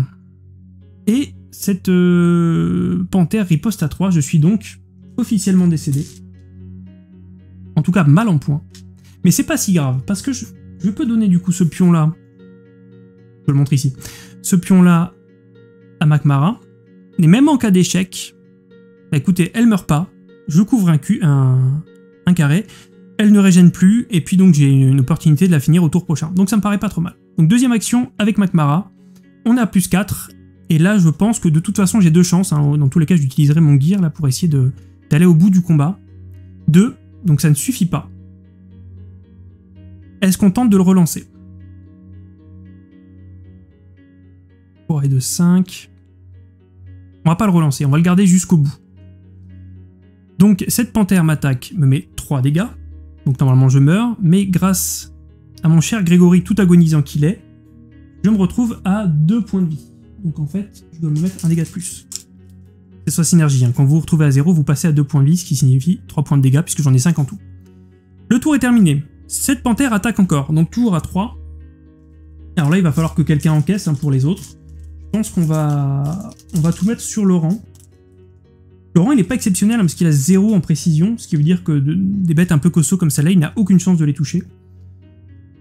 Et cette euh, panthère riposte à 3, je suis donc officiellement décédé. En tout cas, mal en point. Mais c'est pas si grave, parce que je, peux donner du coup ce pion-là, je le montre ici, ce pion-là à Macmara, et même en cas d'échec, bah écoutez, elle meurt pas, je couvre un, un, un carré, elle ne régène plus, et puis donc j'ai une opportunité de la finir au tour prochain. Donc ça me paraît pas trop mal. Donc deuxième action avec Macmara, on a plus 4, et là, je pense que de toute façon, j'ai deux chances. Hein. Dans tous les cas, j'utiliserai mon gear là pour essayer d'aller au bout du combat. Deux, donc ça ne suffit pas. Est-ce qu'on tente de le relancer? 3 et de 5. On va pas le relancer, on va le garder jusqu'au bout. Donc cette panthère m'attaque, me met 3 dégâts. Donc normalement je meurs, mais grâce à mon cher Grégory tout agonisant qu'il est, je me retrouve à 2 points de vie. Donc en fait, je dois me mettre un dégât de plus. C'est sa synergie. Hein. Quand vous vous retrouvez à 0, vous passez à 2 points de vie, ce qui signifie 3 points de dégâts, puisque j'en ai 5 en tout. Le tour est terminé. Cette panthère attaque encore, donc tour à 3. Alors là, il va falloir que quelqu'un encaisse hein, pour les autres. Je pense qu'on va... On va tout mettre sur Laurent. Laurent, il n'est pas exceptionnel, hein, parce qu'il a 0 en précision, ce qui veut dire que des bêtes un peu cosso comme celle-là, il n'a aucune chance de les toucher.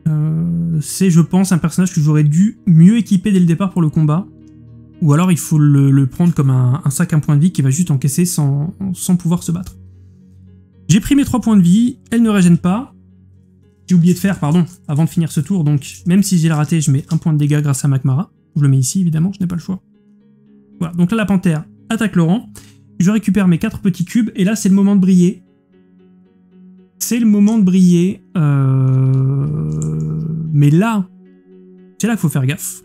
Euh, c'est, je pense, un personnage que j'aurais dû mieux équiper dès le départ pour le combat. Ou alors il faut le, prendre comme un, sac à point de vie qui va juste encaisser sans, pouvoir se battre. J'ai pris mes 3 points de vie, elle ne régène pas. J'ai oublié de faire, pardon, avant de finir ce tour, donc même si j'ai raté, je mets un point de dégâts grâce à Macmara. Je le mets ici, évidemment, je n'ai pas le choix. Voilà, donc là la panthère attaque Laurent. Je récupère mes quatre petits cubes, et là, c'est le moment de briller. C'est le moment de briller. Euh, mais là, c'est là qu'il faut faire gaffe.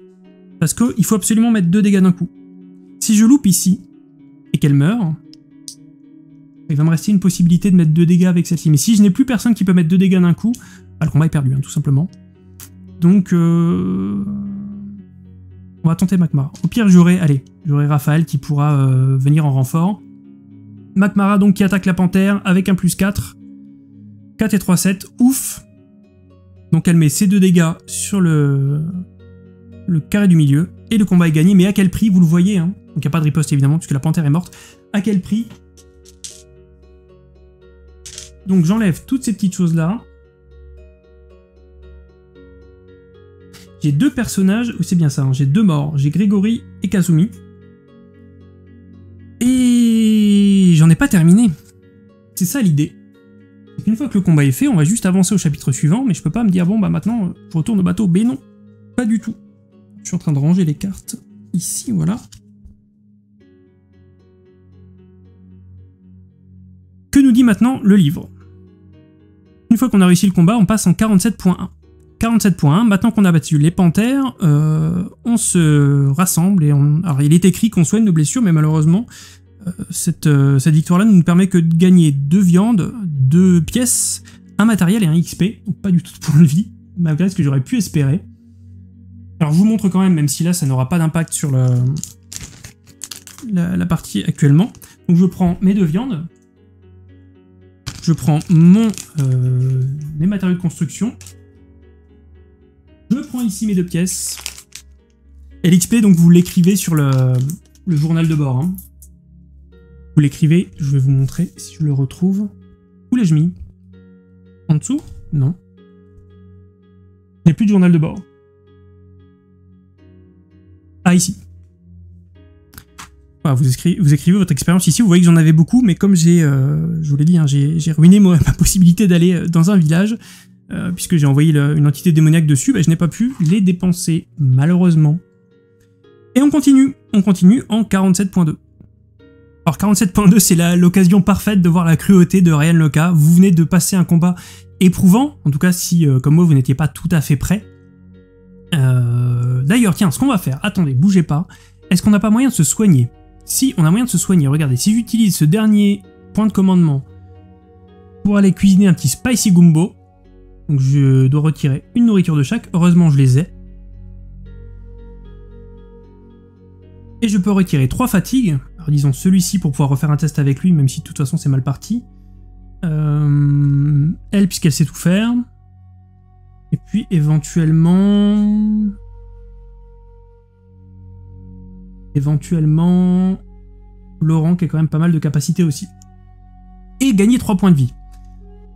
Parce qu'il faut absolument mettre deux dégâts d'un coup. Si je loupe ici, et qu'elle meurt, il va me rester une possibilité de mettre deux dégâts avec cette ligne. Mais si je n'ai plus personne qui peut mettre deux dégâts d'un coup, bah, le combat est perdu, hein, tout simplement. Donc, euh, on va tenter Makmara. Au pire, j'aurai, allez, j'aurai Raphaël qui pourra euh, venir en renfort. Makmara donc qui attaque la panthère avec un plus 4. 4 et 3, 7. Ouf Donc elle met ses deux dégâts sur le, le carré du milieu. Et le combat est gagné. Mais à quel prix Vous le voyez. Hein donc il n'y a pas de riposte évidemment puisque la panthère est morte. À quel prix Donc j'enlève toutes ces petites choses là. J'ai deux personnages, c'est bien ça, hein, j'ai deux morts, j'ai Grégory et Kazumi. Et j'en ai pas terminé. C'est ça l'idée. Une fois que le combat est fait, on va juste avancer au chapitre suivant, mais je peux pas me dire, bon bah maintenant, je retourne au bateau. Mais non, pas du tout. Je suis en train de ranger les cartes ici, voilà. Que nous dit maintenant le livre? Une fois qu'on a réussi le combat, on passe en 47.1. 47.1, maintenant qu'on a battu les panthères, euh, on se rassemble et on... Alors il est écrit qu'on soigne nos blessures, mais malheureusement, euh, cette, euh, cette victoire-là ne nous permet que de gagner deux viandes, deux pièces, un matériel et un XP, donc pas du tout de points de vie, malgré ce que j'aurais pu espérer. Alors je vous montre quand même, même si là ça n'aura pas d'impact sur la, partie actuellement. Donc je prends mes deux viandes, je prends mon, mes matériaux de construction, je prends ici mes deux pièces. Et l'XP, donc vous l'écrivez sur le, journal de bord. Hein. Vous l'écrivez, je vais vous montrer si je le retrouve. Où l'ai-je mis? En dessous? Non. Il n'y a plus de journal de bord. Ici. vous, écrivez, votre expérience ici, vous voyez que j'en avais beaucoup, mais comme j'ai, euh, je vous l'ai dit, hein, j'ai ruiné ma possibilité d'aller euh, dans un village, euh, puisque j'ai envoyé une entité démoniaque dessus, bah, je n'ai pas pu les dépenser, malheureusement. Et on continue, on continue en 47.2. Alors 47.2, c'est l'occasion parfaite de voir la cruauté de Ryan Loka. Vous venez de passer un combat éprouvant, en tout cas si, comme moi, vous n'étiez pas tout à fait prêt. Euh, d'ailleurs, tiens, ce qu'on va faire, attendez, bougez pas. Est-ce qu'on n'a pas moyen de se soigner? Si, on a moyen de se soigner. Regardez, si j'utilise ce dernier point de commandement pour aller cuisiner un petit spicy gumbo, donc je dois retirer une nourriture de chaque. Heureusement, je les ai. Et je peux retirer trois fatigues. Alors disons celui-ci pour pouvoir refaire un test avec lui, même si de toute façon c'est mal parti. Euh, elle, puisqu'elle sait tout faire. Et puis éventuellement... Éventuellement... Laurent qui a quand même pas mal de capacité aussi. Et gagner 3 points de vie.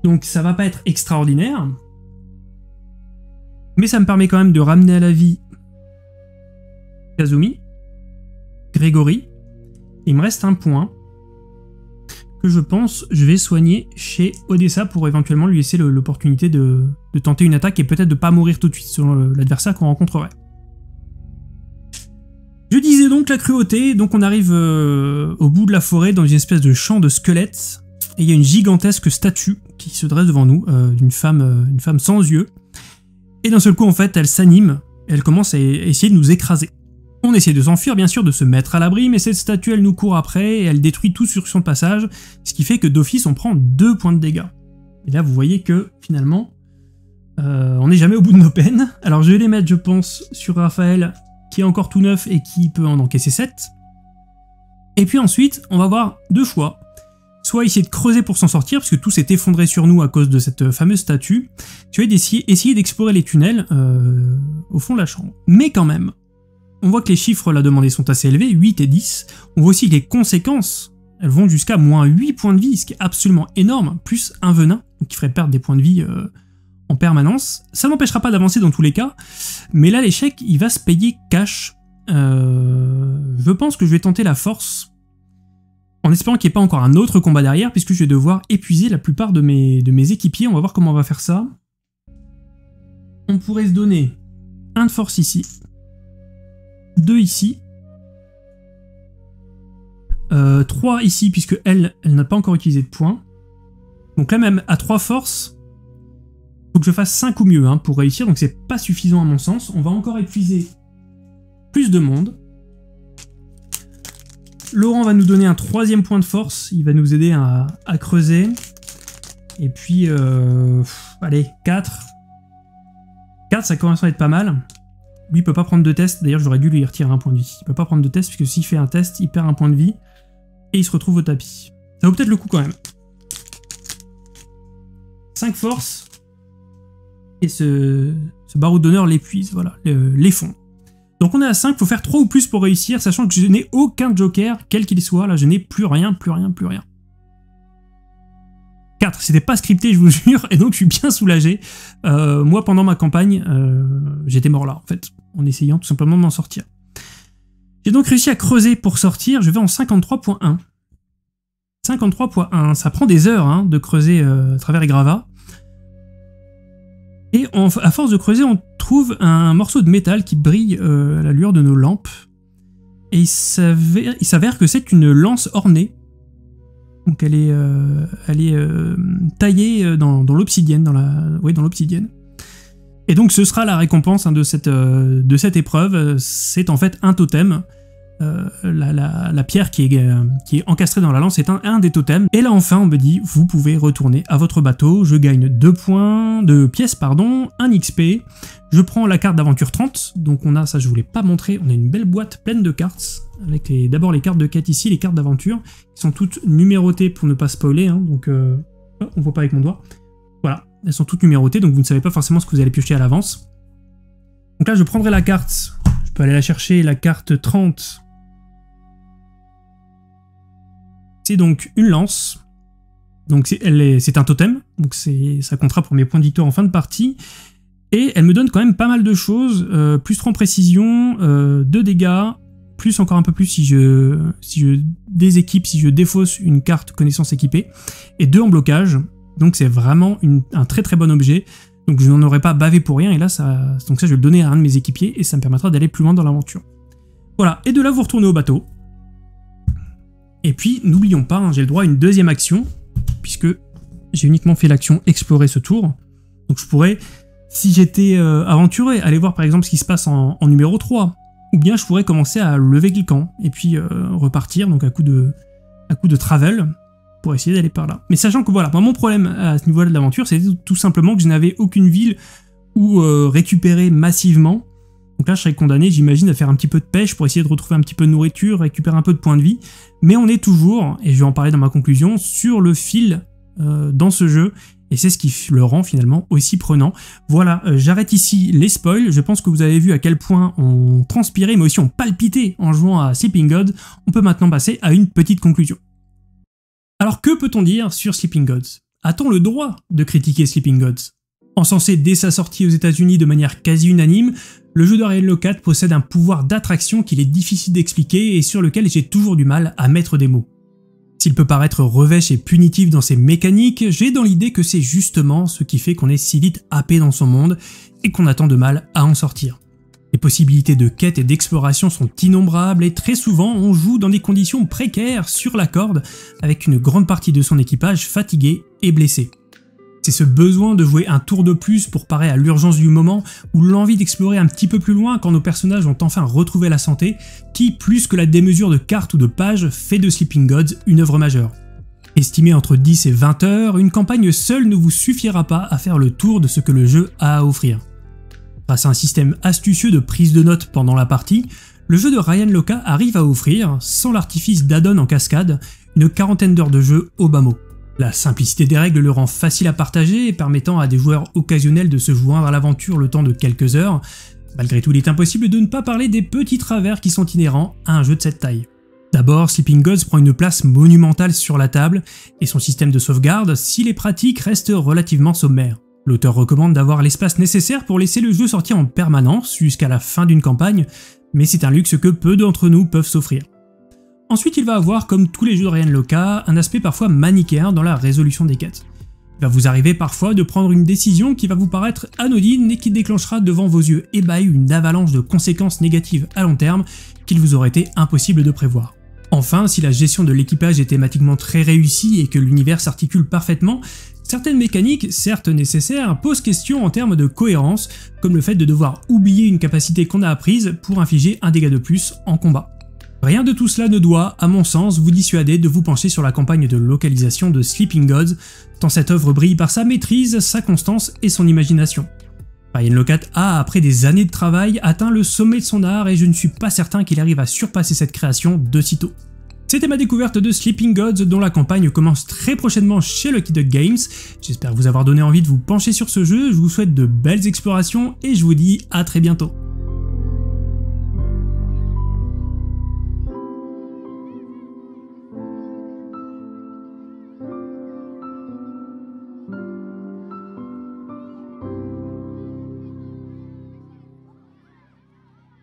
Donc ça va pas être extraordinaire, mais ça me permet quand même de ramener à la vie Kazumi, Grégory. Il me reste un point je pense je vais soigner chez Odessa pour éventuellement lui laisser l'opportunité de, tenter une attaque et peut-être de pas mourir tout de suite selon l'adversaire qu'on rencontrerait. Je disais donc la cruauté, donc on arrive euh, au bout de la forêt dans une espèce de champ de squelettes et il y a une gigantesque statue qui se dresse devant nous, euh, femme, euh, une femme sans yeux, et d'un seul coup, en fait, elle s'anime, elle commence à essayer de nous écraser. On essaie de s'enfuir, bien sûr, de se mettre à l'abri, mais cette statue, elle nous court après, et elle détruit tout sur son passage, ce qui fait que d'office, on prend deux points de dégâts. Et là, vous voyez que, finalement, euh, on n'est jamais au bout de nos peines. Alors, je vais les mettre, je pense, sur Raphaël, qui est encore tout neuf et qui peut en encaisser 7. Et puis ensuite, on va voir deux choix soit essayer de creuser pour s'en sortir, parce que tout s'est effondré sur nous à cause de cette fameuse statue, tu essayer d'explorer les tunnels euh, au fond de la chambre. Mais quand même, on voit que les chiffres là demandés sont assez élevés, 8 et 10. On voit aussi que les conséquences, elles vont jusqu'à moins 8 points de vie, ce qui est absolument énorme, plus un venin, qui ferait perdre des points de vie euh, en permanence. Ça n'empêchera pas d'avancer dans tous les cas, mais là l'échec, il va se payer cash. Euh, je pense que je vais tenter la force en espérant qu'il n'y ait pas encore un autre combat derrière, puisque je vais devoir épuiser la plupart de mes équipiers. On va voir comment on va faire ça. On pourrait se donner un de force ici, deux ici, euh, 3 ici, puisque elle, n'a pas encore utilisé de points. Donc là même, à 3 forces, faut que je fasse 5 ou mieux hein, pour réussir, donc c'est pas suffisant à mon sens. On va encore épuiser plus de monde. Laurent va nous donner un troisième point de force, il va nous aider à, creuser. Et puis, euh, allez, 4. 4, ça commence à être pas mal. Lui, il peut pas prendre de test. D'ailleurs, j'aurais dû lui retirer un point de vie. Il peut pas prendre de test, puisque s'il fait un test, il perd un point de vie. Et il se retrouve au tapis. Ça vaut peut-être le coup quand même. 5 forces. Et ce, barreau d'honneur l'épuise, voilà, les fonds. Donc on est à 5, il faut faire 3 ou plus pour réussir, sachant que je n'ai aucun joker, quel qu'il soit, là je n'ai plus rien, plus rien, plus rien. 4, c'était pas scripté je vous jure, et donc je suis bien soulagé. Euh, moi pendant ma campagne, euh, j'étais mort là en fait, en essayant tout simplement de sortir. J'ai donc réussi à creuser pour sortir, je vais en 53.1. 53.1, ça prend des heures hein, de creuser euh, à travers les gravats. Et à force de creuser, on trouve un morceau de métal qui brille euh, à la lueur de nos lampes. Et il s'avère que c'est une lance ornée. Donc elle est, euh, taillée dans, l'obsidienne, dans la, dans l'obsidienne. Et donc ce sera la récompense hein, de, cette, de cette épreuve. C'est en fait un totem. Euh, la, pierre qui est, euh, qui est encastrée dans la lance est un, des totems. Et là enfin on me dit vous pouvez retourner à votre bateau, je gagne 2 points, de pièces pardon, 1 XP, je prends la carte d'aventure 30, donc on a, ça je vous l'ai pas montré, on a une belle boîte pleine de cartes, avec d'abord les cartes de quête ici, les cartes d'aventure, qui sont toutes numérotées pour ne pas spoiler, hein, donc euh, on voit pas avec mon doigt. Elles sont toutes numérotées, donc vous ne savez pas forcément ce que vous allez piocher à l'avance. Donc là je prendrai la carte, je peux aller la chercher, la carte 30, C'est donc une lance. Donc c'est un totem, donc ça comptera pour mes points de victoire en fin de partie. Et elle me donne quand même pas mal de choses, euh, plus 3 en précision, euh, 2 dégâts, plus encore un peu plus si je, si je déséquipe, si je défausse une carte connaissance équipée, et 2 en blocage. Donc c'est vraiment un très très bon objet. Donc je n'en aurais pas bavé pour rien, et là ça, donc ça je vais le donner à un de mes équipiers, et ça me permettra d'aller plus loin dans l'aventure. Voilà, et de là vous retournez au bateau. Et puis, n'oublions pas, hein, j'ai le droit à une deuxième action, puisque j'ai uniquement fait l'action explorer ce tour. Donc je pourrais, si j'étais euh, aventuré, aller voir par exemple ce qui se passe en, numéro 3. Ou bien je pourrais commencer à lever le camp, et puis euh, repartir, donc à coup, de, à coup de travel, pour essayer d'aller par là. Mais sachant que voilà, mon problème à ce niveau-là de l'aventure, c'est tout simplement que je n'avais aucune ville où euh, récupérer massivement. Donc là, je serais condamné, j'imagine, à faire un petit peu de pêche pour essayer de retrouver un petit peu de nourriture, récupérer un peu de points de vie. Mais on est toujours, et je vais en parler dans ma conclusion, sur le fil euh, dans ce jeu, et c'est ce qui le rend finalement aussi prenant. Voilà, euh, j'arrête ici les spoils, je pense que vous avez vu à quel point on transpirait, mais aussi on palpitait en jouant à Sleeping God. On peut maintenant passer à une petite conclusion. Alors que peut-on dire sur Sleeping Gods? A-t-on le droit de critiquer Sleeping Gods? Encensé dès sa sortie aux états unis de manière quasi unanime, le jeu d'Ariel Locat possède un pouvoir d'attraction qu'il est difficile d'expliquer et sur lequel j'ai toujours du mal à mettre des mots. S'il peut paraître revêche et punitif dans ses mécaniques, j'ai dans l'idée que c'est justement ce qui fait qu'on est si vite happé dans son monde et qu'on a tant de mal à en sortir. Les possibilités de quête et d'exploration sont innombrables et très souvent on joue dans des conditions précaires sur la corde avec une grande partie de son équipage fatigué et blessé. C'est ce besoin de jouer un tour de plus pour parer à l'urgence du moment, ou l'envie d'explorer un petit peu plus loin quand nos personnages ont enfin retrouvé la santé, qui, plus que la démesure de cartes ou de pages, fait de Sleeping Gods une œuvre majeure. Estimée entre 10 et 20 heures, une campagne seule ne vous suffira pas à faire le tour de ce que le jeu a à offrir. Grâce à un système astucieux de prise de notes pendant la partie, le jeu de Ryan Loca arrive à offrir, sans l'artifice d'addon en cascade, une quarantaine d'heures de jeu au bas mot. La simplicité des règles le rend facile à partager, permettant à des joueurs occasionnels de se joindre à l'aventure le temps de quelques heures. Malgré tout, il est impossible de ne pas parler des petits travers qui sont inhérents à un jeu de cette taille. D'abord, Sleeping Gods prend une place monumentale sur la table, et son système de sauvegarde, s'il est pratique, reste relativement sommaire. L'auteur recommande d'avoir l'espace nécessaire pour laisser le jeu sortir en permanence jusqu'à la fin d'une campagne, mais c'est un luxe que peu d'entre nous peuvent s'offrir. Ensuite, il va avoir, comme tous les jeux de Ryan Loca, un aspect parfois manichéen dans la résolution des quêtes. Il va vous arriver parfois de prendre une décision qui va vous paraître anodine et qui déclenchera devant vos yeux ébahis une avalanche de conséquences négatives à long terme qu'il vous aurait été impossible de prévoir. Enfin, si la gestion de l'équipage est thématiquement très réussie et que l'univers s'articule parfaitement, certaines mécaniques, certes nécessaires, posent question en termes de cohérence, comme le fait de devoir oublier une capacité qu'on a apprise pour infliger un dégât de plus en combat. Rien de tout cela ne doit, à mon sens, vous dissuader de vous pencher sur la campagne de localisation de Sleeping Gods, tant cette œuvre brille par sa maîtrise, sa constance et son imagination. Ryan Locat a, après des années de travail, atteint le sommet de son art et je ne suis pas certain qu'il arrive à surpasser cette création de sitôt. C'était ma découverte de Sleeping Gods dont la campagne commence très prochainement chez Lucky Duck Games. J'espère vous avoir donné envie de vous pencher sur ce jeu, je vous souhaite de belles explorations et je vous dis à très bientôt.